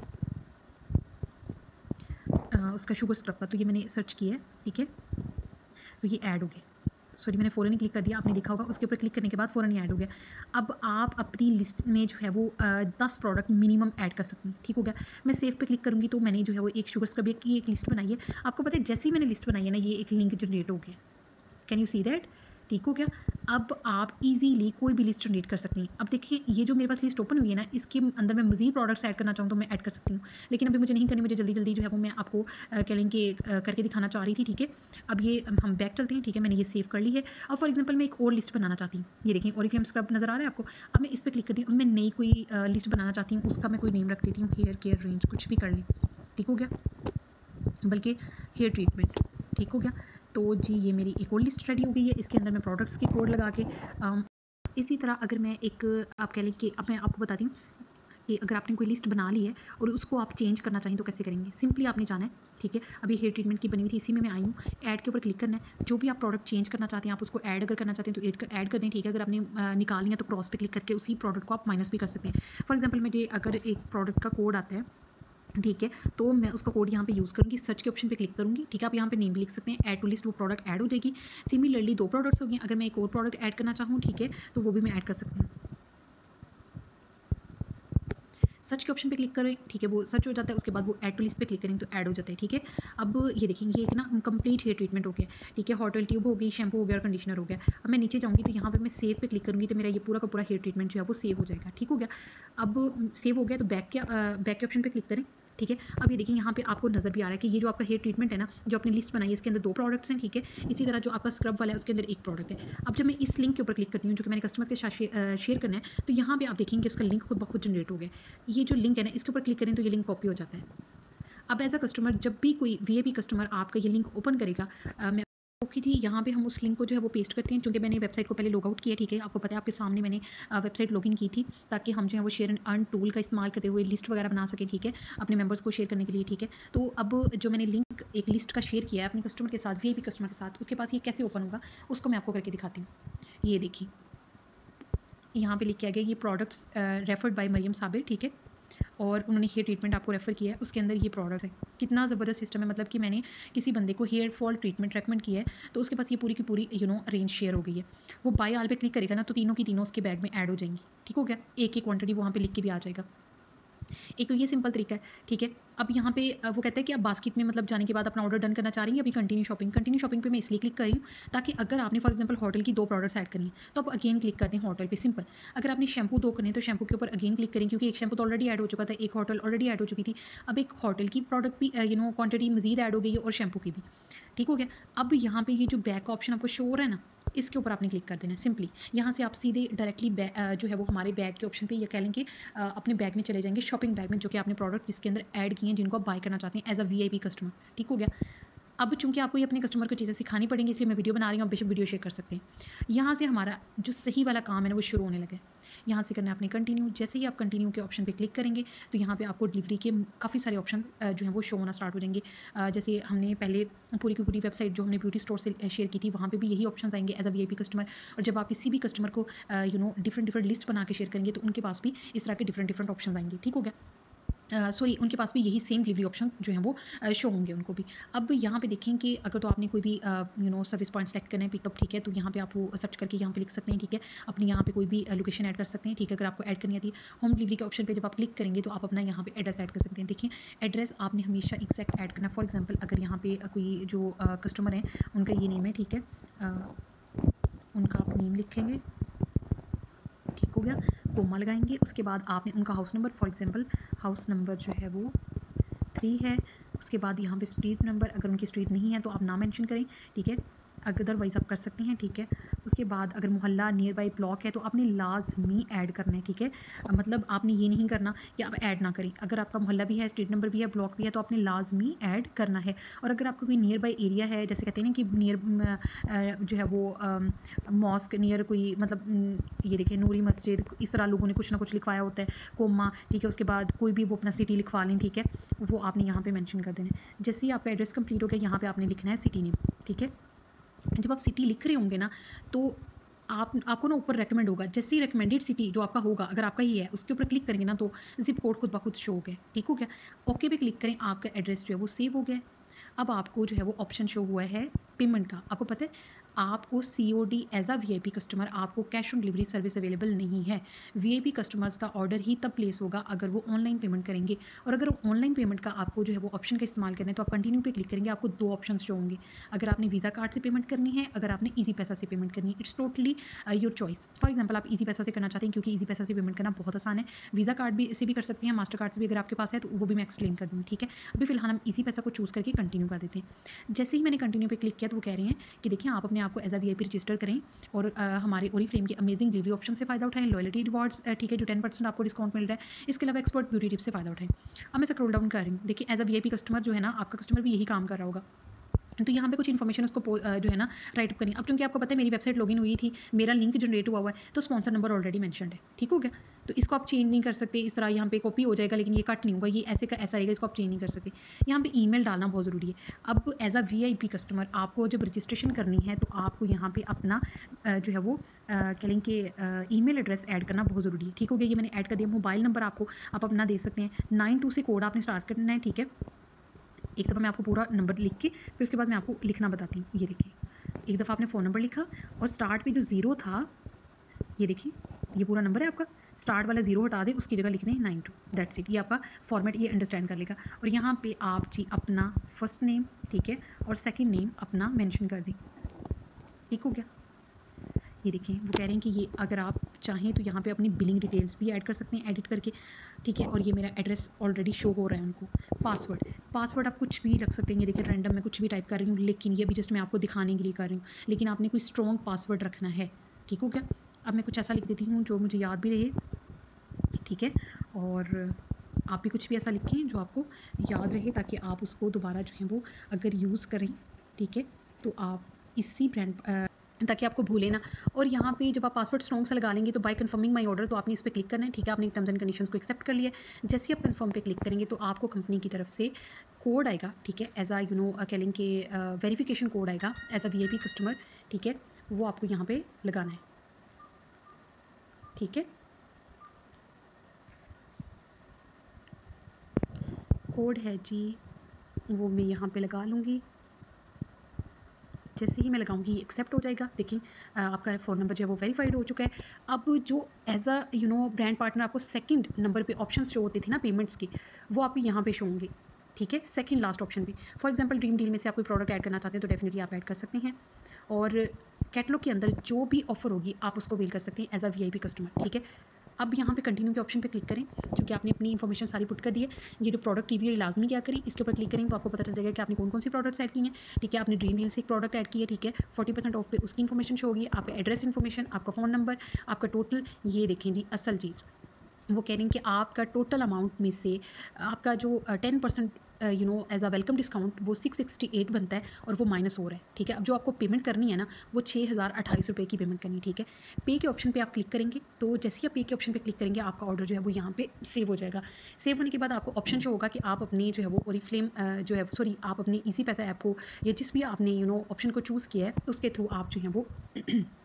उसका शुगर स्क्रब का तो ये मैंने सर्च किया है, ठीक है? तो ये ऐड हो गया। सॉरी मैंने फ़ौरन ही क्लिक कर दिया, आपने देखा होगा, उसके ऊपर क्लिक करने के बाद फ़ौरन ही ऐड हो गया। अब आप अपनी लिस्ट में जो है वो दस प्रोडक्ट मिनिमम ऐड कर सकती हैं, ठीक हो गया? मैं सेफ़ पे क्लिक करूँगी तो मैंने जो है वो एक शुगर स्क्रब की एक लिस्ट बनाई है। आपको पता है, जैसे ही मैंने लिस्ट बनाई है ना, ये एक लिंक जनरेट हो गया। कैन यू सी दैट ठीक हो गया। अब आप इजीली कोई भी लिस्ट जनरेट कर सकती हैं। अब देखिए, ये जो मेरे पास लिस्ट ओपन हुई है ना, इसके अंदर मैं मजीद प्रोडक्ट्स ऐड करना चाहूँ तो मैं ऐड कर सकती हूँ। लेकिन अभी मुझे नहीं करनी, मुझे जल्दी जल्दी जो है वो मैं आपको कह लें कि करके दिखाना चाह रही थी, ठीक है? अब ये, हम बैक चलते हैं, ठीक है? मैंने ये सेव कर ली है। और फॉर एग्ज़ाम्पल मैं एक और लिस्ट बनाना चाहती हूँ। ये देखिए और फ्लेम स्क्रब नज़र आ रहा है आपको? अब मैं इस पर क्लिक करती हूँ। मैं नई कोई लिस्ट बनाना चाहती हूँ, उसका मैं कोई नेम रख देती हूँ। हेयर केयर रेंज कुछ भी कर लें। ठीक हो गया? बल्कि हेयर ट्रीटमेंट ठीक हो गया? तो जी, ये मेरी एक लिस्ट रेडी हो गई है। इसके अंदर मैं प्रोडक्ट्स की कोड लगा के इसी तरह अगर मैं एक, आप कह लें कि अब मैं आपको बताती हूँ कि अगर आपने कोई लिस्ट बना ली है और उसको आप चेंज करना चाहें तो कैसे करेंगे? सिंपली आपने जाना है, ठीक है? अभी हेयर ट्रीटमेंट की बनी हुई थी, इसी में मैं आई हूँ। ऐड के ऊपर क्लिक करना है। जो भी आप प्रोडक्ट चेंज करना चाहते हैं, आप उसको ऐड अगर करना चाहते हैं तो एड ऐड कर दें, ठीक है? अगर आपने निकालनी है तो क्रॉस पे क्लिक करके उसी प्रोडक्ट को आप माइनस भी कर सकते हैं। फॉर एग्ज़ाम्पल मुझे अगर एक प्रोडक्ट का कोड आता है ठीक है तो मैं उसका कोड यहाँ पे यूज़ करूँगी सर्च के ऑप्शन पे क्लिक करूँगी, ठीक है, आप यहाँ पे नेम भी लिख सकते हैं ऐड टू लिस्ट वो प्रोडक्ट ऐड हो जाएगी सिमिलरली दो प्रोडक्ट्स हो गए अगर मैं एक और प्रोडक्ट ऐड करना चाहूँ, ठीक है तो वो भी मैं ऐड कर सकती हूँ। सर्च के ऑप्शन पे क्लिक करें, ठीक है, वो सर्च हो जाता है, उसके बाद वो ऐड टू लिस्ट पे क्लिक करें तो ऐड हो जाता है, ठीक है। अब ये देखेंगे एक ना कंप्लीट हेयर ट्रीटमेंट हो गया, ठीक है हॉटल ट्यूब हो गई शैम्पू हो गया और कंडीशनर हो गया। अब मैं नीचे जाऊँगी तो यहाँ पे मैं सेव पे क्लिक करूँगी तो मेरा ये पूरा का पूरा हेयर ट्रीटमेंट जो है, वो सेव हो जाएगा, ठीक हो गया। अब सेव हो गया तो बैक के बैक के ऑप्शन पर क्लिक करें। ठीक है? अब ये देखिए, यहाँ पे आपको नज़र भी आ रहा है कि ये जो आपका हेयर ट्रीटमेंट है ना, जो आपने लिस्ट बनाई है, इसके अंदर दो प्रोडक्ट्स हैं, ठीक है? इसी तरह जो आपका स्क्रब वाला है, उसके अंदर एक प्रोडक्ट है। अब जब मैं इस लिंक के ऊपर क्लिक करती हूँ, जो कि मैंने कस्टमर के साथ शेयर करना है तो यहाँ पर आप देखेंगे उसका लिंक खुद ब खुद जनरेट हो गया ये जो लिंक है ना, इसके ऊपर क्लिक करें तो ये लिंक कॉपी हो जाता है। अब एज अ कस्टमर जब भी कोई वीएपी कस्टमर आपका ये लिंक ओपन करेगा मैं ओके जी यहाँ पे हम उस लिंक को जो है वो पेस्ट करते हैं, क्योंकि मैंने वेबसाइट को पहले लॉग आउट किया, ठीक है? आपको पता है, आपके सामने मैंने वेबसाइट लॉगिन की थी, ताकि हम जो है वो शेयर एंड अर्न टूल का इस्तेमाल करते हुए लिस्ट वगैरह बना सके, ठीक है? अपने मेंबर्स को शेयर करने के लिए, ठीक है? तो अब जो मैंने लिंक एक लिस्ट का शेयर किया है अपने कस्टमर के साथ वी कस्टमर के साथ, उसके पास ये कैसे ओपन होगा, उसको मैं आपको करके दिखाती हूँ। ये देखिए, यहाँ पे लिखा गया, ये products referred by Maryam Sabir, ठीक है? और उन्होंने हेयर ट्रीटमेंट आपको रेफ़र किया है, उसके अंदर ये प्रोडक्ट है। कितना ज़बरदस्त सिस्टम है मतलब कि मैंने किसी बंदे को हेयर फॉल ट्रीटमेंट रेकमेंड किया है तो उसके पास ये पूरी की पूरी यू नो रेंज शेयर हो गई है। वो बाई आल पे क्लिक करेगा ना तो तीनों की तीनों उसके बैग में ऐड हो जाएँगी। ठीक हो गया? एक एक क्वान्टिटी वहाँ पर लिख के भी आ जाएगा। एक तो ये सिंपल तरीका है, ठीक है? अब यहाँ पे वो कहते हैं कि आप बास्केट में मतलब जाने के बाद अपना ऑर्डर डन करना चाह रही हैं अभी कंटिन्यू शॉपिंग कंटिन्यू शॉपिंग पे मैं इसलिए क्लिक करी हूँ ताकि अगर आपने फॉर एग्जांपल होटल की दो प्रोडक्ट्स ऐड करें तो आप अगेन क्लिक करते हैं होटल पे सिंपल अगर आपने शैम्पू दो करें तो शैम्पू के ऊपर अगेन क्लिक करें क्योंकि एक शैम्पू तो ऑलरेडी ऐड हो चुका था, एक होटल ऑलरेडी ऐड हो चुकी थी। अब एक होटल की प्रोडक्ट भी यू नो क्वान्टिटी मजीद ऐड हो गई है और शैम्पू की भी, ठीक हो गया? अब यहाँ पर ये जो बैक ऑप्शन आपको शो हो रहा है ना इसके ऊपर आपने क्लिक कर देना है सिंपली यहाँ से आप सीधे डायरेक्टली जो है वो हमारे बैग के ऑप्शन पे या कह लेंगे कि अपने बैग में चले जाएँगे शॉपिंग बैग में, जो कि आपने प्रोडक्ट जिसके अंदर ऐड किए हैं, जिनको आप बाय करना चाहते हैं एज अ वी कस्टमर ठीक हो गया? अब चूँकि आपको ये अपने कस्टमर को चीज़ें सिखानी पड़ेंगी, इसलिए मैं वीडियो बना रही हूँ बेशक वीडियो शेयर कर सकते हैं। यहाँ से हमारा जो सही वाला काम है ना, वो शुरू होने लगे यहाँ से करना है अपने कंटिन्यू जैसे ही आप कंटिन्यू के ऑप्शन पर क्लिक करेंगे तो यहाँ पर आपको डिलीवरी के काफ़ी सारे ऑप्शन जो हैं वो शो होना स्टार्ट हो जाएँगे। जैसे हमने पहले पूरी की पूरी वेबसाइट जो हमने ब्यूटी स्टोर से शेयर की थी, वहाँ पर भी यही ऑप्शन आएँगे एज अ वी कस्टमर और जब आप किसी भी कस्टमर को you know different different list बना के शेयर करेंगे तो उनके पास भी इस तरह के डिफरेंट डिफरेंट ऑप्शन आएँगे। ठीक हो गया? सॉरी उनके पास भी यही सेम डिलीवरी ऑप्शन जो हैं वो शो होंगे उनको भी। अब यहाँ पे देखें कि अगर तो आपने कोई भी you know service point select करना है पिकअप ठीक है तो यहाँ पे आप वो सर्च करके यहाँ पे लिख सकते हैं, ठीक है? अपनी यहाँ पे कोई भी लोकेशन ऐड कर सकते हैं, ठीक है? अगर आपको ऐड करनी आती है होम डिलीवरी के ऑप्शन पर जब आप क्लिक करेंगे तो आप अपना यहाँ पे एड्रेस ऐड कर सकते हैं। देखिए एड्रेस आपने हमेशा एक्जैक्ट ऐड करना फॉर एग्ज़ाम्पल अगर यहाँ पे कोई जो कस्टमर है, उनका ये नेम है, ठीक है? उनका आप नेम लिखेंगे। ठीक हो गया कोमा लगाएँगे उसके बाद आपने उनका house number for example house number जो है वो थ्री है। उसके बाद यहाँ पे स्ट्रीट नंबर अगर उनकी स्ट्रीट नहीं है तो आप ना मेंशन करें, ठीक है? अदरवाइज़ आप कर सकते हैं, ठीक है? उसके बाद अगर मोहल्ला नियर बाई ब्लॉक है तो आपने लाजमी ऐड करना है, ठीक है? मतलब आपने ये नहीं करना कि आप ऐड ना करें। अगर आपका मोहल्ला भी है स्ट्रीट नंबर भी है ब्लॉक भी है तो आपने लाजमी ऐड करना है। और अगर आपका कोई नियर बाई एरिया है, जैसे कहते हैं ना कि नियर जो है वो मॉस्क नियर कोई मतलब ये देखिए नूरी मस्जिद, इस तरह लोगों ने कुछ ना कुछ लिखवाया होता है कोमा ठीक है? उसके बाद कोई भी वो अपना सिटी लिखवा लें, ठीक है? वो आपने यहाँ पे मेंशन कर देना है। जैसे ही आपका एड्रेस कंप्लीट हो गया, यहाँ पे आपने लिखना है सिटी नेम ठीक है? जब आप सिटी लिख रहे होंगे ना तो आप, आपको ना ऊपर रेकमेंड होगा, जैसे ही रेकमेंडेड सिटी जो आपका होगा, अगर आपका ही है, उसके ऊपर क्लिक करेंगे ना तो जिप कोड खुद ब खुद शो हो गया, ठीक हो गया? ओके पे क्लिक करें, आपका एड्रेस जो है वो सेव हो गया। अब आपको जो है वो ऑप्शन शो हुआ है पेमेंट का। आपको पता है आपको C O D as a V I P customer आपको cash on delivery service available नहीं है। वी आई पी कस्टमर्स का ऑर्डर ही तब प्लेस होगा अगर वो ऑनलाइन पेमेंट करेंगे। और अगर ऑनलाइन पेमेंट का आपको जो है वो ऑप्शन का इस्तेमाल करना है तो आप कंटिन्यू पे क्लिक करेंगे, आपको दो ऑप्शन शो होंगे। अगर आपने वीज़ा कार्ड से पेमेंट करनी है, अगर आपने ईजी पैसा से पेमेंट करनी है it's totally your choice for example आप ईजी पैसा से करना चाहते हैं क्योंकि ईजी पैसा से पेमेंट करना बहुत आसान है। वीज़ा कार्ड भी से भी कर सकते हैं मास्टर कार्ड से भी अगर आपके पास है तो वो भी मैं एक्सप्लेन कर दूँगी, ठीक है? अभी फ़िलहाल हम ईजी पैसा को चूज़ करके कंटिन्यू कर देते हैं। जैसे ही मैंने कंटिन्यू पे क्लिक किया तो वो कह रहे हैं कि देखिए, आप अपने आप को as a V I P register करें और आ, हमारे ओरी फ्रेम के अमेजिंग डिलीवरी ऑप्शन से फ़ायदा उठाएँ लॉयल्टी रिवार्ड्स ठीक है जो टेन परसेंट आपको डिस्काउंट मिल रहा है इसके अलावा एक्सपर्ट ब्यूटी टिप से फ़ायदा उठाएँ। अब मैं स्क्रॉल डाउन कर रही हूँ। देखिए एज अ वी कस्टमर जो है ना आपका कस्टमर भी यही काम कर रहा होगा। तो यहाँ पे कुछ इन्फॉर्मेशन उसको जो है ना राइट अप करनी अब क्योंकि आपको पता है मेरी वेबसाइट लॉगिन हुई थी मेरा लिंक जनरेट हुआ हुआ है तो स्पॉन्सर नंबर ऑलरेडी मैंशन है। ठीक हो गया? तो इसको आप चेंज नहीं कर सकते, इस तरह यहाँ पे कॉपी हो जाएगा, लेकिन ये कट नहीं होगा, ये ऐसे का ऐसा रहेगा, इसको आप चेंज नहीं कर सकते। यहाँ पे ईमेल डालना बहुत ज़रूरी है। अब एज अ वी कस्टमर आपको जब रजिस्ट्रेशन करनी है तो आपको यहाँ पे अपना जो है वो कह लें कि ईमेल एड्रेस ऐड करना बहुत ज़रूरी है। ठीक हो गया? ये मैंने ऐड कर दिया। मोबाइल नंबर आपको आप अपना दे सकते हैं। नाइन टू से कोड आपने स्टार्ट करना है, ठीक है? एक दफ़ा मैं आपको पूरा नंबर लिख के, फिर उसके बाद मैं आपको लिखना बताती हूँ। ये देखिए, एक दफ़ा आपने फ़ोन नंबर लिखा और स्टार्ट पे जो ज़ीरो था, ये देखिए, ये पूरा नंबर है आपका। स्टार्ट वाला ज़ीरो हटा दें, उसकी जगह लिख दें नाइन टू दैट्स इट ये आपका फॉर्मेट ये अंडरस्टैंड कर लेगा. और यहाँ पे आप जी अपना फ़र्स्ट नेम ठीक है, और सेकंड नेम अपना मेंशन कर दें. ठीक हो गया? ये देखें, वो कह रहे हैं कि ये अगर आप चाहें तो यहाँ पे अपनी बिलिंग डिटेल्स भी ऐड कर सकते हैं एडिट करके, ठीक है, और ये मेरा एड्रेस ऑलरेडी शो हो रहा है उनको. पासवर्ड पासवर्ड आप कुछ भी रख सकते हैं, ये देखिए रैंडम मैं कुछ भी टाइप कर रही हूँ, लेकिन ये भी जस्ट मैं आपको दिखाने के लिए कर रही हूँ. लेकिन आपने कोई स्ट्रॉन्ग पासवर्ड रखना है, ठीक हो क्या अब मैं कुछ ऐसा लिख देती हूँ जो मुझे याद भी रहे। ठीक है? और आप भी कुछ भी ऐसा लिखें जो आपको याद रहे ताकि आप उसको दोबारा जो है वो अगर यूज़ करें। ठीक है? तो आप इसी ब्रांड ताकि आपको भूले ना। और यहाँ पे जब आप पासवर्ड स्ट्रॉन्ग से लगा लेंगे तो बाय कंफर्मिंग माई ऑर्डर तो आपने इस पर क्लिक करना है। ठीक है? आपने टर्म्स एंड कंडीशंस को एक्सेप्ट कर लिया जैसे ही आप कंफर्म पे क्लिक करेंगे तो आपको कंपनी की तरफ़ से कोड आएगा। ठीक है? एज आ यू नो कह के वेरीफिकेशन कोड आएगा। एज अ वी कस्टमर ठीक है? वो आपको यहाँ पर लगाना है। ठीक है? कोड है जी, वो मैं यहाँ पे लगा लूँगी। जैसे ही मैं लगाऊँगी एक्सेप्ट हो जाएगा। देखिए आपका फ़ोन नंबर जो है वो वेरीफाइड हो चुका है। अब जो as a you know brand partner आपको सेकंड नंबर पे ऑप्शंस शो होते थे ना पेमेंट्स की, वो आप यहाँ पे शो होंगे। ठीक है? सेकंड लास्ट ऑप्शन भी फॉर एग्जांपल ड्रीम डील में से आप कोई प्रोडक्ट ऐड करना चाहते हैं तो डेफिनेटली आप ऐड कर सकते हैं। और कैटलॉग के अंदर जो भी ऑफ़र होगी, आप उसको वेल कर सकते हैं एज अ वी कस्टमर ठीक है? अब यहाँ पे कंटिन्यू के ऑप्शन पे क्लिक करें क्योंकि आपने अपनी इन्फॉर्मेशन सारी पुट कर दी है। ये जो प्रोडक्ट रिव्यू है लाजमी क्या करें, इसके ऊपर क्लिक करें तो आपको पता चल जाएगा कि आपने कौन कौन सी प्रोडक्ट्स ऐड की हैं। ठीक है, आपने ड्रीम डील से एक प्रोडक्ट ऐड की है, ठीक है? फोर्टी परसेंट ऑफ़ पे उसकी इन्फॉर्मेशन शो होगी, आपका एड्रेस इन्फॉर्मेशन आपका फ़ोन नंबर आपका टोटल ये देखें जी, असल चीज़। वो कह रहे हैं कि आपका टोटल अमाउंट में से आपका जो ten percent you know as a welcome discount वो सिक्स सिक्सटी एट बनता है और वो माइनस हो रहा है, ठीक है? अब जो आपको पेमेंट करनी है ना, वो छः हज़ार अट्ठाईस रुपये की पेमेंट करनी है, ठीक है? पे के ऑप्शन पे आप क्लिक करेंगे तो जैसे ही आप पे के ऑप्शन पे क्लिक करेंगे, आपका ऑर्डर जो है वो यहाँ पे सेव हो जाएगा। सेव होने के बाद आपको ऑप्शन शो होगा कि आप अपने जो है वो ओरीफ्लेम जो है सॉरी आप अपने इसी पैसा ऐप को, या जिस भी आपने यू नो ऑप्शन को चूज़ किया है, उसके थ्रू आप जो है वो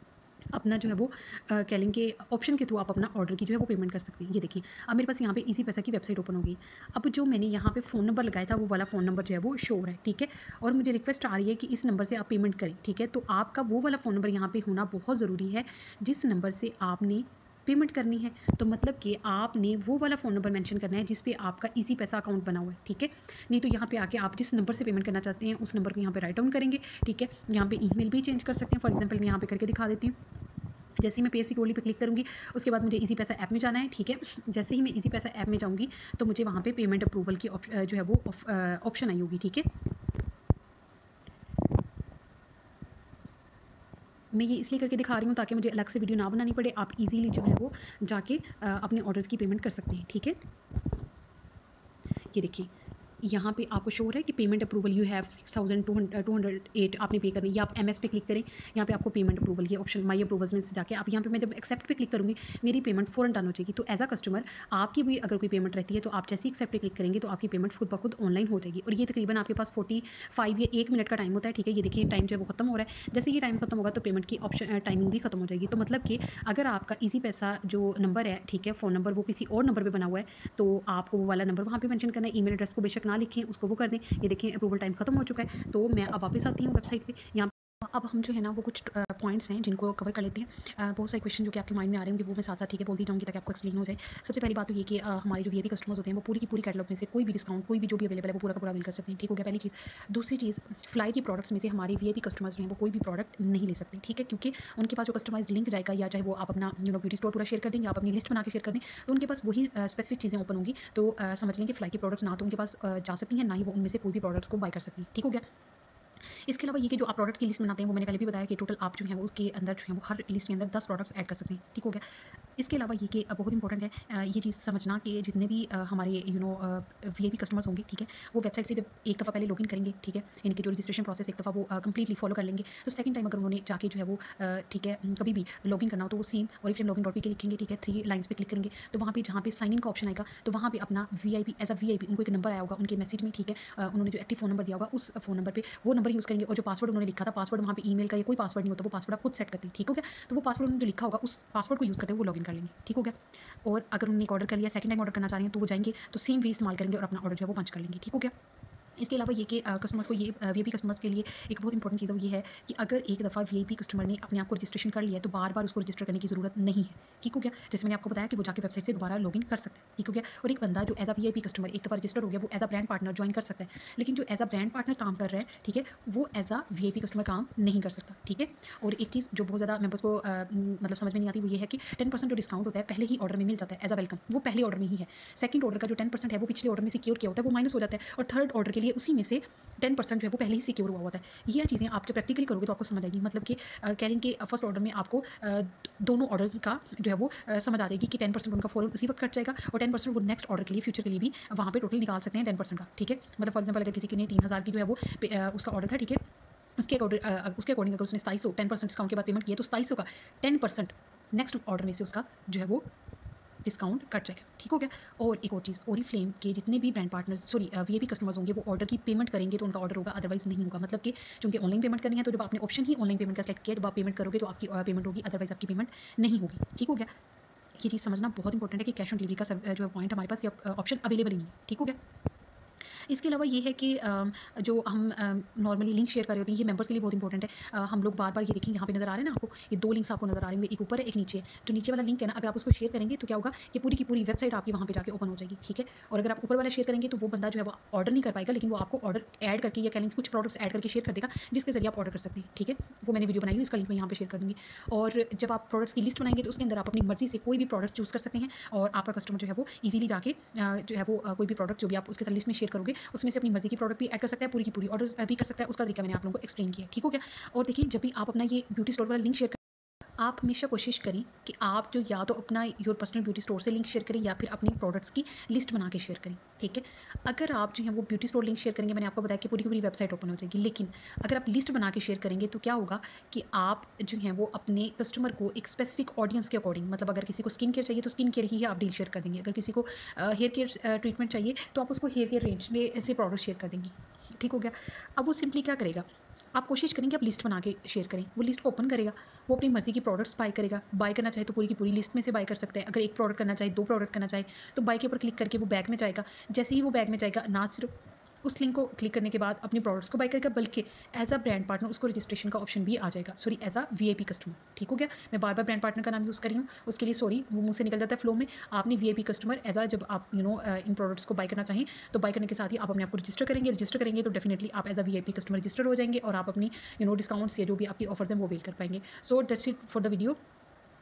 अपना जो है वो कह लेंगे ऑप्शन के थ्रू आप अपना ऑर्डर की जो है वो पेमेंट कर सकते हैं। ये देखिए, अब मेरे पास यहाँ पे इसी पैसा की वेबसाइट ओपन होगी अब जो मैंने यहाँ पे फ़ोन नंबर लगाया था, वो वाला फ़ोन नंबर जो है वो शोर है, ठीक है? और मुझे रिक्वेस्ट आ रही है कि इस नंबर से आप पेमेंट करें, ठीक है? तो आपका वो वाला फ़ोन नंबर यहाँ पर होना बहुत ज़रूरी है, जिस नंबर से आपने पेमेंट करनी है तो मतलब कि आपने वो वाला फ़ोन नंबर मेंशन करना है जिस पे आपका इजी पैसा अकाउंट बना हुआ है, ठीक है? नहीं तो यहाँ पे आके आप जिस नंबर से पेमेंट करना चाहते हैं, उस नंबर को यहाँ पे राइट डाउन करेंगे, ठीक है? यहाँ पे ईमेल भी चेंज कर सकते हैं फॉर एग्जांपल मैं यहाँ पे करके दिखा देती हूँ। जैसे ही मैं पे सिक्योरिटी पे क्लिक करूँगी, उसके बाद मुझे इजी पैसा ऐप में जाना है, ठीक है? जैसे ही मैं इजी पैसा ऐप में जाऊँगी तो मुझे वहाँ पे पेमेंट अप्रूवल की जो है वो ऑप्शन आई होगी, ठीक है? मैं ये इसलिए करके दिखा रही हूँ ताकि मुझे अलग से वीडियो ना बनानी पड़े। आप इजीली जो है वो जाके अपने ऑर्डर्स की पेमेंट कर सकते हैं, ठीक है? ये देखिए यहाँ पे आपको शो हो रहा है कि payment approval you have six thousand two hundred two hundred eight आपने पे करनी या आप एम एस पे क्लिक करें, यहाँ पे आपको पेमेंट अप्रूवल ये ऑप्शन माई अप्रूवल्स में से जाके आप यहाँ पे मैं जब एक्सेप्ट पे क्लिक करूँगी, मेरी पेमेंट फ़ौरन डन हो जाएगी। तो एज अ कस्टमर आपकी भी अगर कोई पेमेंट रहती है तो आप जैसे ही एक्सेप्ट पे क्लिक करेंगे तो आपकी पेमेंट खुद ब खुद ऑनलाइन हो जाएगी। और ये तकरीबन आपके पास फोर्टी फाइव या एक मिनट का टाइम होता है, ठीक है? ये देखिए टाइम जो है वो खत्म हो रहा है। जैसे ये टाइम खत्म होगा तो पेमेंट की ऑप्शन टाइमिंग भी खत्म हो जाएगी। तो मतलब कि अगर आपका ईजी पैसा जो नंबर है, ठीक है फ़ोन नंबर वो किसी और नंबर पर बना हुआ है तो आपको वो वाला नंबर वहाँ पर मैंशन करना है ई एड्रेस को बेशक ना लिखें, उसको वो कर दें। ये देखें अप्रूवल टाइम खत्म हो चुका है तो मैं अब वापस आती हूँ वेबसाइट पर यहाँ अब हम जो है ना, वो कुछ पॉइंट्स हैं जिनको कवर कर लेते हैं। बहुत सारे क्वेश्चन जो कि आपके माइंड में आ रहे होंगे, वो मैं साथ साथ ठीक है बोलती रहूँगी ताकि आपको एक्सप्लेन हो जाए। सबसे पहली बात तो ये कि हमारे जो वी कस्टमर्स होते हैं, वो पूरी की पूरी कैटलॉग में से कोई भी डिस्काउंट कोई भी जो भी अवेलेबल है, वो पूरा का पूरा अवेल कर सकते हैं। ठीक हो गया पहली चीज़। दूसरी चीज़ फ्लाई की प्रोडक्ट्स में से हमारे वी कस्टमर्स जो हैं, वो कोई भी प्रोडक्ट नहीं ले सकते। ठीक है? क्योंकि उनके पास जो कस्टमाइज लिंक जाएगा या चाहे वो आप अपना यू नो ब्यूटी स्टोर पूरा शेयर कर दें या आप अपनी लिस्ट बना के शेयर कर दें तो उनके पास वही स्पेसिफिक चीज़ें ओपन होंगी। तो समझ लें कि फ्लाई की प्रोडक्ट्स ना तो उनके पास जा सकती हैं, ना ही वो उनमें से कोई भी प्रोडक्ट्स को बाय कर सकती हैं। ठीक हो गया? इसके अलावा ये कि जो आप प्रोडक्ट्स की लिस्ट बनाते हैं, वो मैंने पहले भी बताया कि टोटल आप जो है उसके अंदर जो है, वो हर लिस्ट के अंदर दस प्रोडक्ट्स ऐड कर सकते हैं। ठीक हो गया? इसके अलावा ये कि बहुत इंपॉर्टेंट है ये चीज़ समझना कि जितने भी हमारे you know V I customers होंगे, ठीक है, वो वेबसाइट से जब एक दफ़ा पहले लॉगिन करेंगे, ठीक है इनकी जो रजिस्ट्रेशन प्रोसेस एक दफ़ा वो कंप्लीटली फॉलो कर लेंगे तो सेकंड टाइम अगर उन्होंने जाके जो है वो ठीक है कभी भी लॉगिन करना हो तो वो सेम और फिर लॉगिन डॉट पी के लिखेंगे, ठीक है थ्री लाइन्स पे क्लिक करेंगे तो वहाँ पे जहाँ पे साइन इन का ऑप्शन आएगा तो वहाँ पे अपना V I P as a V I P उनको एक नंबर आया होगा, उनके मैसेज में, ठीक है उन्होंने जो एक्टिव फ़ोन नंबर दिया होगा, उस फ़ोन नंबर पर वो नंबर यूज़ करेंगे और जो पासवर्ड उन्होंने लिखा था पासवर्ड वहाँ पे ईमेल का या कोई पासवर्ड नहीं होता, वो पासवर्ड आप खुद सेट करते हैं, ठीक हो गया? तो वो पासवर्ड उन्होंने जो लिखा होगा, उस पासवर्ड को यूज़ करते हैं वो लॉगिन कर लेंगे, ठीक हो गया? और अगर उन्होंने एक ऑर्डर कर लिया सेकंड टाइम ऑर्डर करना चाह रहे हैं तो वो जाएँगे तो सेम वे इस्तेमाल करेंगे और अपना ऑर्डर जो है वो पंच कर लेंगे, ठीक हो गया? इसके अलावा ये कि कस्टमर्स को ये वी पी कस्टमर्स के लिए एक बहुत इंपॉर्टेंट चीज़ वो ये है कि अगर एक दफ़ा वी पी कस्टमर ने अपने आप को रजिस्ट्रेशन कर लिया है तो बार बार उसको रजिस्टर करने की ज़रूरत नहीं है। ठीक हो गया? जैसे मैंने आपको बताया कि वो जाकर वेबसाइट से दोबारा लॉगिन कर सकते हैं। ठीक हो गया? और एक बंदा जो एज अ वी कस्टमर एक दफ़ा रजिस्टर हो गया, वो as a brand partner join कर सकता है। लेकिन जो एज अ ब्रांड पार्टनर काम कर रहा है, ठीक है, वो एज अ वी कस्टमर काम नहीं कर सकता। ठीक है? और एक चीज़ जो बहुत ज़्यादा मेंबर्स को मतलब समझ में नहीं आती, वो ये है कि टेन परसेंट जो डिस्काउंट होता है, पहले ही ऑर्डर में मिल जाता है एज अ वेलकम वो पहले ऑर्डर में ही है। सेकंड ऑर्डर का जो टेन है, वो पिछले ऑर्डर में सिक्योर किया होता है, वो माइनस हो जाता है। और थर्ड ऑर्डर के लिए उसी में से टेन परसेंट जो है वो पहले ही सिक्योर हुआ होता है। ये चीज़ें आप जब प्रैक्टिकली करोगे तो आपको समझ आएगी। मतलब कि कह रहे कि फ़र्स्ट ऑर्डर में आपको दोनों ऑर्डर्स का जो है वो समझ आ जाएगी कि टेन परसेंट उनका फ़ौरन उसी वक्त कट जाएगा और टेन परसेंट वो नेक्स्ट ऑर्डर के लिए फ्यूचर के लिए भी वहाँ पर टोटल निकाल सकते हैं टेन परसेंट का। ठीक है? मतलब फॉर एग्ज़ाम्पल अगर किसी के ने तीन हज़ार की जो है वो उसका ऑर्डर था, ठीक है? उसके अकॉर्डिंग उसके अकॉर्डिंग अगर उसने सताईस सौ टेन परसेंट डिस्काउंट के बाद पेमेंट किया तो सताईस सौ का टेन परसेंट नेक्स्ट ऑर्डर में से उसका जो है वो डिस्काउंट कट जाएगा ठीक हो गया? और एक और चीज़ ओरी फ्लेम के जितने भी brand partners sorry V customers होंगे, वो ऑर्डर की पेमेंट करेंगे तो उनका ऑर्डर होगा अदरवाइज़ नहीं होगा। मतलब कि चूँकि ऑनलाइन पेमेंट करनी है तो जब आपने ऑप्शन ही ऑनलाइन पेमेंट का सेलेक्ट किया जब आप पेमेंट करोगे तो आपकी पेमेंट होगी अदरवाइज़ आपकी पेमेंट नहीं होगी। ठीक हो गया? ये चीज़ समझना बहुत इंपॉर्टेंट है कि कैश ऑन डिलीवरी का जो पॉइंट हमारे पास ऑप्शन अवेलेबल नहीं है। ठीक हो गया? इसके अलावा ये है कि जो हम नॉर्मली लिंक शेयर कर रहे होते हैं, ये मेंबर्स के लिए बहुत इंपॉर्टेंट है। हम लोग बार बार ये देखेंगे यहाँ पे नज़र आ रहे हैं ना आपको, ये दो लिंक्स आपको नज़र आ रहे हैं एक ऊपर है एक नीचे। है जो नीचे वाला लिंक है ना, अगर आप उसको शेयर करेंगे तो क्या होगा कि पूरी की पूरी वेबसाइट आपकी वहाँ पर जाकर ओपन हो जाएगी, ठीक है? और अगर आप ऊपर वाला शेयर करेंगे तो वो बंदा जो है वो ऑर्डर नहीं कर पाएगा, लेकिन वो आपको ऑर्डर ऐड करके या कहेंगे कुछ प्रोडक्ट्स ऐड करके शेयर कर देगा, जिसके ज़रिए आप ऑर्डर कर सकते हैं, ठीक है? वो मैंने वीडियो बनाई हुई, इसका लिंक मैं यहाँ पर शेयर कर दूँगी। और जब आप प्रोडक्ट्स की लिस्ट बनाएँगे तो उसके अंदर आप अपनी मर्ज़ी से कोई भी प्रोडक्ट चूज़ कर सकते हैं, और आपका कस्टमर जो है वो ईजिली जाके जो है वो कोई भी प्रोडक्ट जो भी आप उसके साथ लिस्ट में शेयर करोगे उसमें से अपनी मर्ज़ी की प्रोडक्ट भी एड कर सकता है, पूरी की पूरी ऑर्डर भी कर सकता है, उसका तरीका मैंने आप लोगों को एक्सप्लेन किया ठीक हो गया? और देखिए, जब भी आप अपना ये ब्यूटी स्टोर वाला लिंक शेयर आप हमेशा कोशिश करें कि आप जो या तो अपना योर पर्सनल ब्यूटी स्टोर से लिंक शेयर करें या फिर अपनी प्रोडक्ट्स की लिस्ट बना के शेयर करें, ठीक है? अगर आप जो है वो ब्यूटी स्टोर लिंक शेयर करेंगे, मैंने आपको बताया कि पूरी पूरी वेबसाइट ओपन हो जाएगी, लेकिन अगर आप लिस्ट बना के शेयर करेंगे तो क्या होगा कि आप जो है वो अपने कस्टमर को एक स्पेसिफिक ऑडियंस के अकॉर्डिंग मतलब अगर किसी को स्किन केयर चाहिए तो स्किन केयर ही आप डील शेयर कर देंगे। अगर किसी को हेयर केयर ट्रीटमेंट चाहिए तो आप उसको हेयर केयर रेंज में से प्रोडक्ट शेयर कर देंगे, ठीक हो गया? अब वो सिंपली क्या करेगा? आप कोशिश करें कि आप लिस्ट बना के शेयर करें। वो लिस्ट ओपन करेगा, वो अपनी मर्ज़ी की प्रोडक्ट्स बाय करेगा। बाय करना चाहे तो पूरी की पूरी लिस्ट में से बाय कर सकते हैं। अगर एक प्रोडक्ट करना चाहे, दो प्रोडक्ट करना चाहे तो बाय के ऊपर क्लिक करके वो बैग में जाएगा। जैसे ही वो बैग में जाएगा, ना सिर्फ़ उस लिंक को क्लिक करने के बाद अपने प्रोडक्ट्स को बाय करेगा, बल्कि एज अ ब्रांड पार्टनर उसको रजिस्ट्रेशन का ऑप्शन भी आ जाएगा। Sorry as a VIP customer ठीक हो गया? मैं बार बार ब्रांड पार्टनर का नाम यूज़ कर रही हूँ। उसके लिए सॉरी वो मुँह से निकल जाता है फ्लो में। आपने वीआईपी कस्टमर एज अ जब आप यू नो इन प्रोडक्ट्स को बाय करना चाहें तो बाई करने के साथ ही आप अपने आप को रजिस्टर करेंगे। रजिस्टर करेंगे तो डेफिनेटली आप as a VIP customer register हो जाएँगे और आप अपनी यू नो डिस्काउंट्स या जो भी आपकी ऑफर्स हैं वो वेल कर पाएँगे। So that's it for the video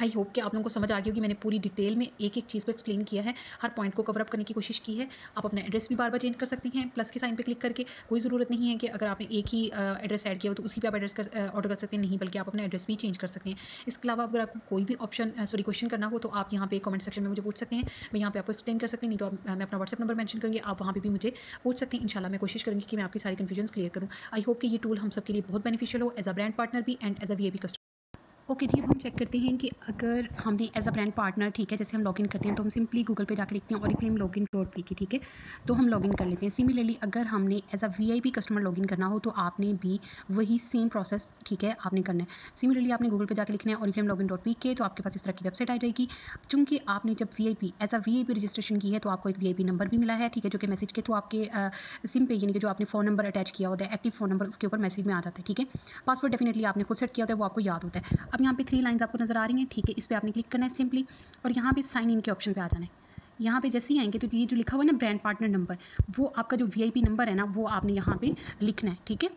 I hope कि आप लोगों को समझ आ गई होगी मैंने पूरी डिटेल में एक एक चीज़ को एक्सप्लेन किया है। हर पॉइंट को कवर अप करने की कोशिश की है। आप अपना एड्रेस भी बार बार चेंज कर सकती हैं प्लस के साइन पे क्लिक करके। कोई ज़रूरत नहीं है कि अगर आपने एक ही एड्रेस ऐड किया हो तो उसी पे आप एड्रेस ऑर्डर कर सकते हैं, नहीं, बल्कि आप अपना एड्रेस भी चेंज कर सकते हैं। इसके अलावा अगर आपको कोई भी ऑप्शन सॉरी क्वेश्चन करना हो तो आप यहाँ पे कमेंट सेक्शन में मुझे पूछ सकते हैं। मैं यहाँ पे आपको एक्सप्लेन कर सकती हूँ, नहीं तो मैं अपना व्हाट्सअप नंबर मैंशन करूँगी, आप वहाँ पर भी मुझे पूछ सकते हैं। इंशाल्लाह मैं कोशिश करूँगी कि मैं आपकी सारी कन्फ्यूज़न क्लियर करूँ। आई होप कि ये टूल हम सबके लिए बहुत बेनिफिशियल हो एज अ ब्रांड पार्टनर भी and as a V customer okay जी अब हम चेक करते हैं कि अगर हमने एज अ ब्रांड पार्टनर ठीक है, जैसे हम लॉगिन करते हैं तो हम सिंपली गूगल पे जाकर लिखते हैं और लॉग लॉगिन डॉट पी की ठीक है? तो हम लॉगिन कर लेते हैं। सिमिलरली अगर हमने as a V customer login करना हो तो आपने भी वही सेम प्रोसेस ठीक है, आपने करना है। सिमिलरली आपने गूगल पर जाकर लिखना है और लॉगिन डॉट पी के तो आपके पास इस तरह की वेबसाइट आ जाएगी। चूँकि आपने जब V as a VIP registration की है तो आपको एक वीआईपी नंबर भी मिला है, ठीक है, जो कि मैसेज के थ्रू आपके सिम पे, यानी कि जो आपने फ़ोन नंबर अटैच किया होता है एक्टिव फ़ोन नंबर उसके ऊपर मैसेज में आ जाता है, ठीक है? पासवर्ड डेफिनेटली आपने खुद सेट किया होता है, वो आपको याद होता है। अब यहाँ पे थ्री लाइन्स आपको नज़र आ रही हैं। ठीक है, इस पर आपने क्लिक करना है सिंपली और यहाँ पे साइन इन के ऑप्शन पे आ जाना है। यहाँ पे जैसे ही आएँगे तो ये जो लिखा हुआ है ना ब्रांड पार्टनर नंबर वो आपका जो वीआईपी नंबर है ना, वो आपने यहाँ पे लिखना है। ठीक है?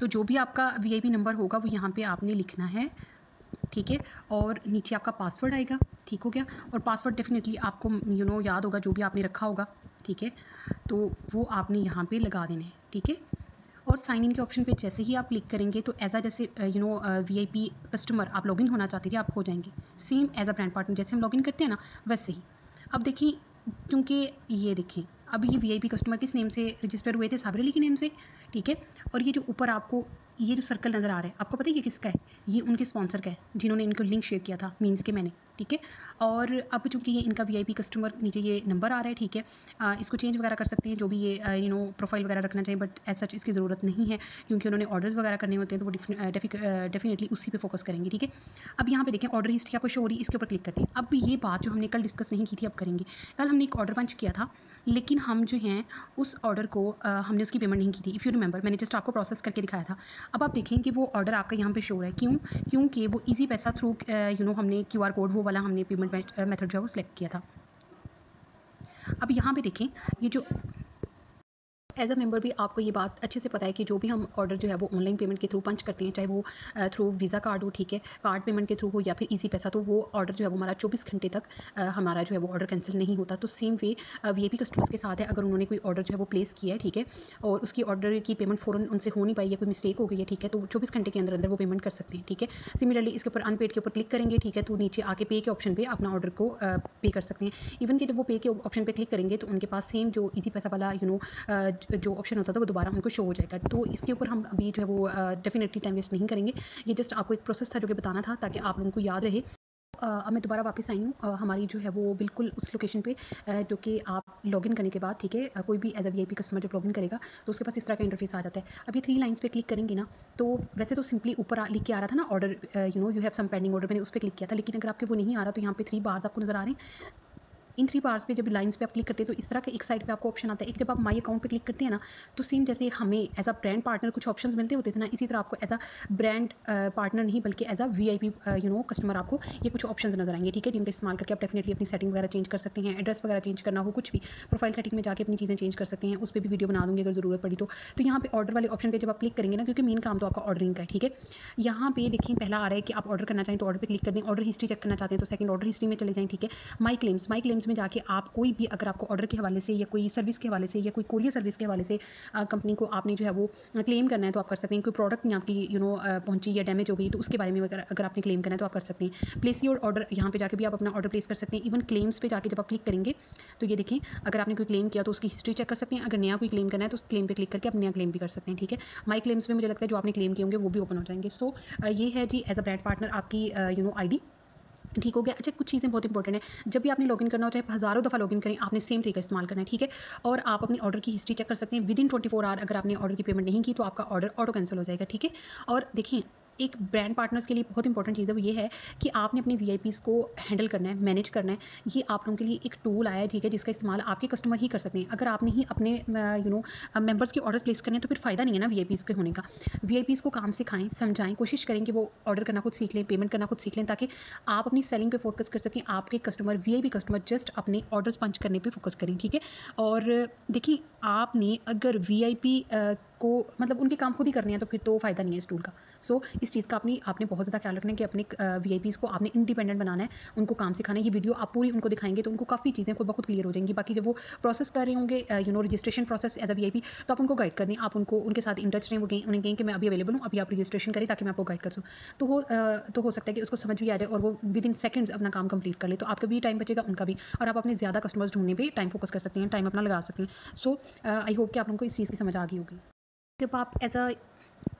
तो जो भी आपका वीआईपी नंबर होगा, वो यहाँ पे आपने लिखना है। ठीक है? और नीचे आपका पासवर्ड आएगा। ठीक हो गया? और पासवर्ड डेफिनेटली आपको यू नो याद होगा जो भी आपने रखा होगा। ठीक है? तो वो आपने यहाँ पे लगा देने ठीक है? और साइन इन के ऑप्शन पे जैसे ही आप क्लिक करेंगे तो एज आ जैसे यू नो वीआईपी कस्टमर आप लॉगिन होना चाहते थे, आप हो जाएँगे। Same as a brand partner जैसे हम लॉगिन करते हैं ना, वैसे ही। अब देखिए, क्योंकि ये देखें, अब ये वी आई पी कस्टमर किस नेम से रजिस्टर हुए थे? साबिर अली के नेम से, ठीक है? और ये जो ऊपर आपको, ये जो सर्कल नज़र आ रहा है, आपको पता है ये किसका है? ये उनके स्पॉन्सर का है, जिन्होंने इनको लिंक शेयर किया था मीन्स के मैंने। ठीक है? और अब चूँकि ये इनका वीआईपी कस्टमर नीचे ये नंबर आ रहा है ठीक है? इसको चेंज वगैरह कर सकते हैं जो भी ये यू नो प्रोफ़ाइल वगैरह रखना चाहिए बट एज सच इसकी ज़रूरत नहीं है क्योंकि उन्होंने ऑर्डर्स वगैरह करने होते हैं तो वो डेफिनेटली उसी पर फोकस करेंगे ठीक है? अब यहाँ पे देखें ऑर्डर हिस्ट्री आपको शो हो रही है इसके ऊपर क्लिक करते हैं। अब ये बात जो हमने कल डिस्कस नहीं की थी अब करेंगे। कल हमने एक ऑर्डर पंच किया था लेकिन हम जो हैं उस ऑर्डर को आ, हमने उसकी पेमेंट नहीं की थी। इफ़ यू रिमेंबर मैंने जस्ट आपको प्रोसेस करके दिखाया था। अब आप देखें कि वो ऑर्डर आपका यहाँ पे शो हो रहा है। क्यों? क्योंकि वो Easypaisa through you know हमने क्यू आर कोड वो वाला हमने पेमेंट मेथड जो है वो सिलेक्ट किया था। अब यहाँ पे देखें, ये जो एज अ मेंबर भी आपको ये बात अच्छे से पता है कि जो भी हम ऑर्डर जो है वो ऑनलाइन पेमेंट के थ्रू पंच करते हैं, चाहे वो थ्रू वीज़ा कार्ड हो, ठीक है कार्ड पेमेंट के थ्रू हो या फिर इजी पैसा तो वो ऑर्डर जो है वो हमारा चौबीस घंटे तक हमारा जो है वो ऑर्डर कैंसिल नहीं होता। तो सेम वे वी कस्टमर्स के साथ है, अगर उन्होंने कोई ऑर्डर जो है वो प्लेस किया है, ठीक है, और उसकी ऑर्डर की पेमेंट फ़ौरन उनसे हो नहीं पाई या कोई मिस्टेक हो गई है, ठीक है तो चौबीस घंटे के अंदर अंदर वो पेमेंट कर सकते हैं, ठीक है। सिमिलरली इसके ऊपर अनपेड के ऊपर क्लिक करेंगे, ठीक है तो नीचे आके पे के ऑप्शन पर अपना ऑर्डर को पे कर सकते हैं। इवन कि जब वो पे के ऑप्शन पर क्लिक करेंगे तो उनके पास सेम जो ईजी पैसा वाला यू नो जो ऑप्शन होता था वो दोबारा हमको शो हो जाएगा। तो इसके ऊपर हम अभी जो है वो डेफिनेटली टाइम वेस्ट नहीं करेंगे। ये जस्ट आपको एक प्रोसेस था जो कि बताना था ताकि आप लोगों को याद रहे। अब मैं दोबारा वापस आई हूँ। हमारी जो है वो बिल्कुल उस लोकेशन पे जो कि आप लॉगिन करने के बाद, ठीक है कोई भी एज अ वी कस्टमर जब लॉगिन करेगा तो उसके पास इस तरह का इंटरफेस आ जाता है। ये थ्री लाइन्स पे क्लिक करेंगे ना तो वैसे तो सिंपली ऊपर लिख के आ रहा था ना order you know you have some pending order मैंने उस पर क्लिक किया था, लेकिन अगर आपके वो नहीं आ रहा तो यहाँ पे थ्री बार्स आपको नज़र आ रहे हैं। इन थ्री पार्ट्स पे जब लाइंस पे आप क्लिक करते हैं तो इस तरह के एक साइड पे आपको ऑप्शन आता है। एक जब आप माई अकाउंट पे क्लिक करते हैं ना तो सेम जैसे हमें एज अ ब्रांड पार्टनर कुछ ऑप्शंस मिलते होते थे ना, इसी तरह आपको एज अ ब्रांड पार्टनर नहीं, बल्कि as a V you know customer आपको ये कुछ ऑप्शन नज़र आएँगे, ठीक है? जिनका इस्तेमाल करके आप डेफिनेटली अपनी सेटिंग वगैरह चेंज कर सकते हैं एड्रेस वगैरह चेंज करना हो, कुछ भी प्रोफ़ाइल सेटिंग में जाकर अपनी चीज़ें चेंज कर सकते हैं, उस पर भी वीडियो बना दूँगी अगर ज़रूरत पड़ी तो। तो यहाँ पे ऑर्डर वाले ऑप्शन पर जब आप क्लिक करेंगे ना, क्योंकि मेन काम तो आपका ऑर्डरिंग का है, ठीक है? यहाँ पे देखिए, पहला आ रहा है कि आप ऑर्डर करना चाहें तो ऑर्डर पर क्लिक कर दें ऑर्डर हिस्ट्री चेक करना चाहते हैं तो सेकंड ऑर्डर हिस्ट्री में चले जाएँ, ठीक है? माई क्लेम्स माई क्लेम्स में जाके आप कोई भी अगर आपको ऑर्डर के हवाले से या कोई सर्विस के हवाले से या कोई कोरियर सर्विस के हवाले से कंपनी को आपने जो है वो क्लेम करना है तो आप कर सकते हैं। कोई प्रोडक्ट नहीं आपकी यू नो पहुँची या डैमेज हो गई तो उसके बारे में अगर अगर आपने क्लेम करना है तो आप कर सकते हैं। प्लेस योर ऑर्डर यहाँ पे जाके भी आप अपना ऑर्डर प्लेस कर सकते हैं। इवन क्लेम्स पे जाके जब आप क्लिक करेंगे तो ये देखें, अगर आपने कोई क्लेम किया तो उसकी हिस्ट्री चेक कर सकते हैं। अगर नया कोई क्लेम करना है तो उस क्लेम पे क्लिक करके आप नया क्लेम भी कर सकते हैं, ठीक है? माई क्लेम्स में मुझे लगता है जो आपने क्लेम किए होंगे, वो भी ओपन हो जाएँगे। सो ये है जी एज अ ब्रांड पार्टनर आपकी यू नो आईडी ठीक हो गया? अच्छा कुछ चीज़ें बहुत इंपॉर्टेंट है। जब भी आपने लॉगिन करना होता है हज़ारों दफ़ा लॉगिन करें, आपने सेम तरीका इस्तेमाल करना है, ठीक है? और आप अपनी ऑर्डर की हिस्ट्री चेक कर सकते हैं। Within twenty four hour अगर आपने ऑर्डर की पेमेंट नहीं की तो आपका ऑर्डर ऑटो कैंसिल हो जाएगा, ठीक है? और देखिए एक ब्रांड पार्टनर्स के लिए बहुत इंपॉर्टेंट चीज़ है, वो ये है कि आपने अपने वी को हैंडल करना है मैनेज करना है। ये आप लोगों के लिए एक टूल आया है, ठीक है, जिसका इस्तेमाल आपके कस्टमर ही कर सकते हैं। अगर आपने ही अपने यू नो मेंबर्स के ऑर्डर प्लेस करने हैं तो फिर फ़ायदा नहीं है ना वी के होने का। वी को काम सिखाएँ, समझाएँ, कोशिश करें कि वो ऑर्डर करना खुद सीख लें पेमेंट करना खुद सीख लें, ताकि आप अपनी सेलिंग पे फोकस कर सकें, आपके कस्टमर वीआईपी कस्टमर जस्ट अपने ऑर्डर्स पंच करने पे फोकस करें, ठीक है? और देखिए, आपने अगर वीआईपी को मतलब उनके काम खुद ही करने हैं तो फिर तो फ़ायदा नहीं है इस टूल का। सो so, इस चीज़ का अपनी आपने बहुत ज़्यादा ख्याल रखना है कि अपने वी को आपने इंडिपेंडेंट बनाना है उनको काम सिखाना है। ये वीडियो आप पूरी उनको दिखाएँगे तो उनको काफ़ी चीज़ें खुद बहुत क्लियर हो जाएँगी। बाकी जब वो प्रोसेस कर रहे होंगे you know registration process as a V तो आप उनको गाइड कर दें। आप उनको उनके साथ इन टच रहें वो कहें उन्हें कहें कि मैं अभी अवेलेबल हूँ अभी आप रजिस्ट्रेशन करें ताकि मैं आपको गाइड कर सकूँ। तो हो तो हो सकता है कि उसको समझ भी आ जाए और वो विद इन सेकेंड्स अपना काम कंप्लीट कर ले। तो आपका भी टाइम बचेगा उनका भी। और आप अपने ज़्यादा कस्टमर्स ढूँढने पर टाइम फोकस कर सकते हैं टाइम अपना लगा सकते हैं। सो आई होप कि आप लोगों को इस चीज़ की समझ आ गई होगी। जब आप एज अ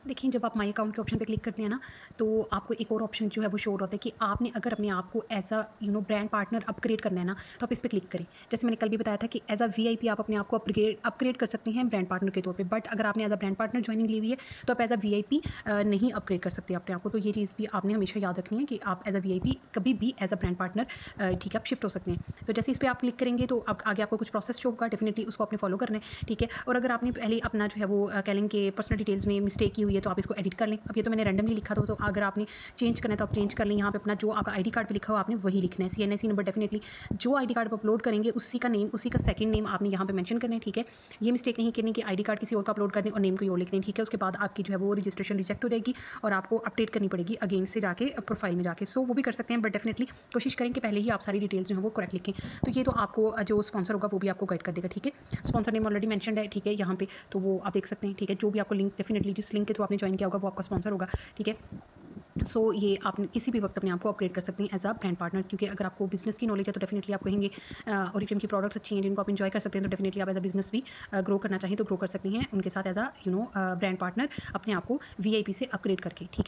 देखिए, जब आप माई अकाउंट के ऑप्शन पे क्लिक करते हैं ना तो आपको एक और ऑप्शन जो है वो शो होता है कि आपने अगर अपने आप को as a you know brand partner upgrade करना है ना तो आप इस पर क्लिक करें। जैसे मैंने कल भी बताया था कि एज अ वी आप अपने आप को अपग्रेड अपग्रेड कर सकते हैं ब्रांड पार्टनर के तौर पर बट अगर आपने as a brand partner joining ली हुई है तो आप एज अ वी नहीं अपग्रेड कर सकते अपने आप को। तो ये चीज़ भी आपने हमेशा याद रखनी है कि आप एज अ वी कभी भी एज अ ब्रांड पार्टनर ठीक है, आप शिफ्ट हो सकते हैं। तो जैसे इस पर आप क्लिक करेंगे तो अब आगे आपको कुछ प्रोसेस शो होगा डेफिनेटली उसको आपने फॉलो करना है, ठीक है। और अगर आपने पहले अपना जो है वो कह लेंगे पर्सनल डिटेल्स में मिस्टेक की हुई है तो आप इसको एडिट कर लें। अब ये तो मैंने रैंडमली लिखा था तो अगर आपने चेंज करना है तो आप चेंज कर लें। यहाँ पे अपना जो आपका आईडी कार्ड पे लिखा हो, आपने वही लिखना है। सी नंबर डेफिनेटली जो आईडी कार्ड पर अपलोड करेंगे, उसी का नेम उसी का सेकंड नेम आपने यहाँ पे मेंशन करना है, ठीक है? ये मिस्टेक नहीं करनी कि आईडी कार्ड किसी और का अपलोड कर दें और नेम को और लिख दें, ठीक है? उसके बाद आपकी जो है वो रजिस्ट्रेशन रिजेक्ट हो जाएगी और आपको अपडेट करनी पड़ेगी अगेन से जाके प्रोफ़ाइल में जाके। सो वो भी कर सकते हैं बट डेफिनेटली कोशिश करें कि पहले ही आप सारी डिटेल्स जो है वो करेक्ट लिखें। तो ये तो आपको जो स्पॉन्सर होगा, वो भी आपको गाइड कर देगा, ठीक है? स्पॉन्सर नेम ऑलरेडी मैंशन है, ठीक है? यहाँ पे तो वो आप देख सकते हैं, ठीक है? जो भी आपको लिंक डेफिनेटली जिस के थ्रू आपने ज्वाइन किया होगा, वो आपका स्पॉन्सर होगा, ठीक है? सो ये आप किसी भी वक्त अपने आप को अपग्रेड कर सकते हैं एज अ ब्रांड पार्टनर क्योंकि अगर आपको बिज़नेस की नॉलेज है तो डेफिनेटली आप कहेंगे और की प्रोडक्ट्स अच्छी हैं, जिनको आप इन्जॉय कर सकते हैं तो डेफिनेटली आप एज अ बिज़नेस भी ग्रो करना चाहिए तो ग्रो कर सकती हैं उनके साथ as a you know brand partner अपने आप को वी से अपग्रेड करके, ठीक है?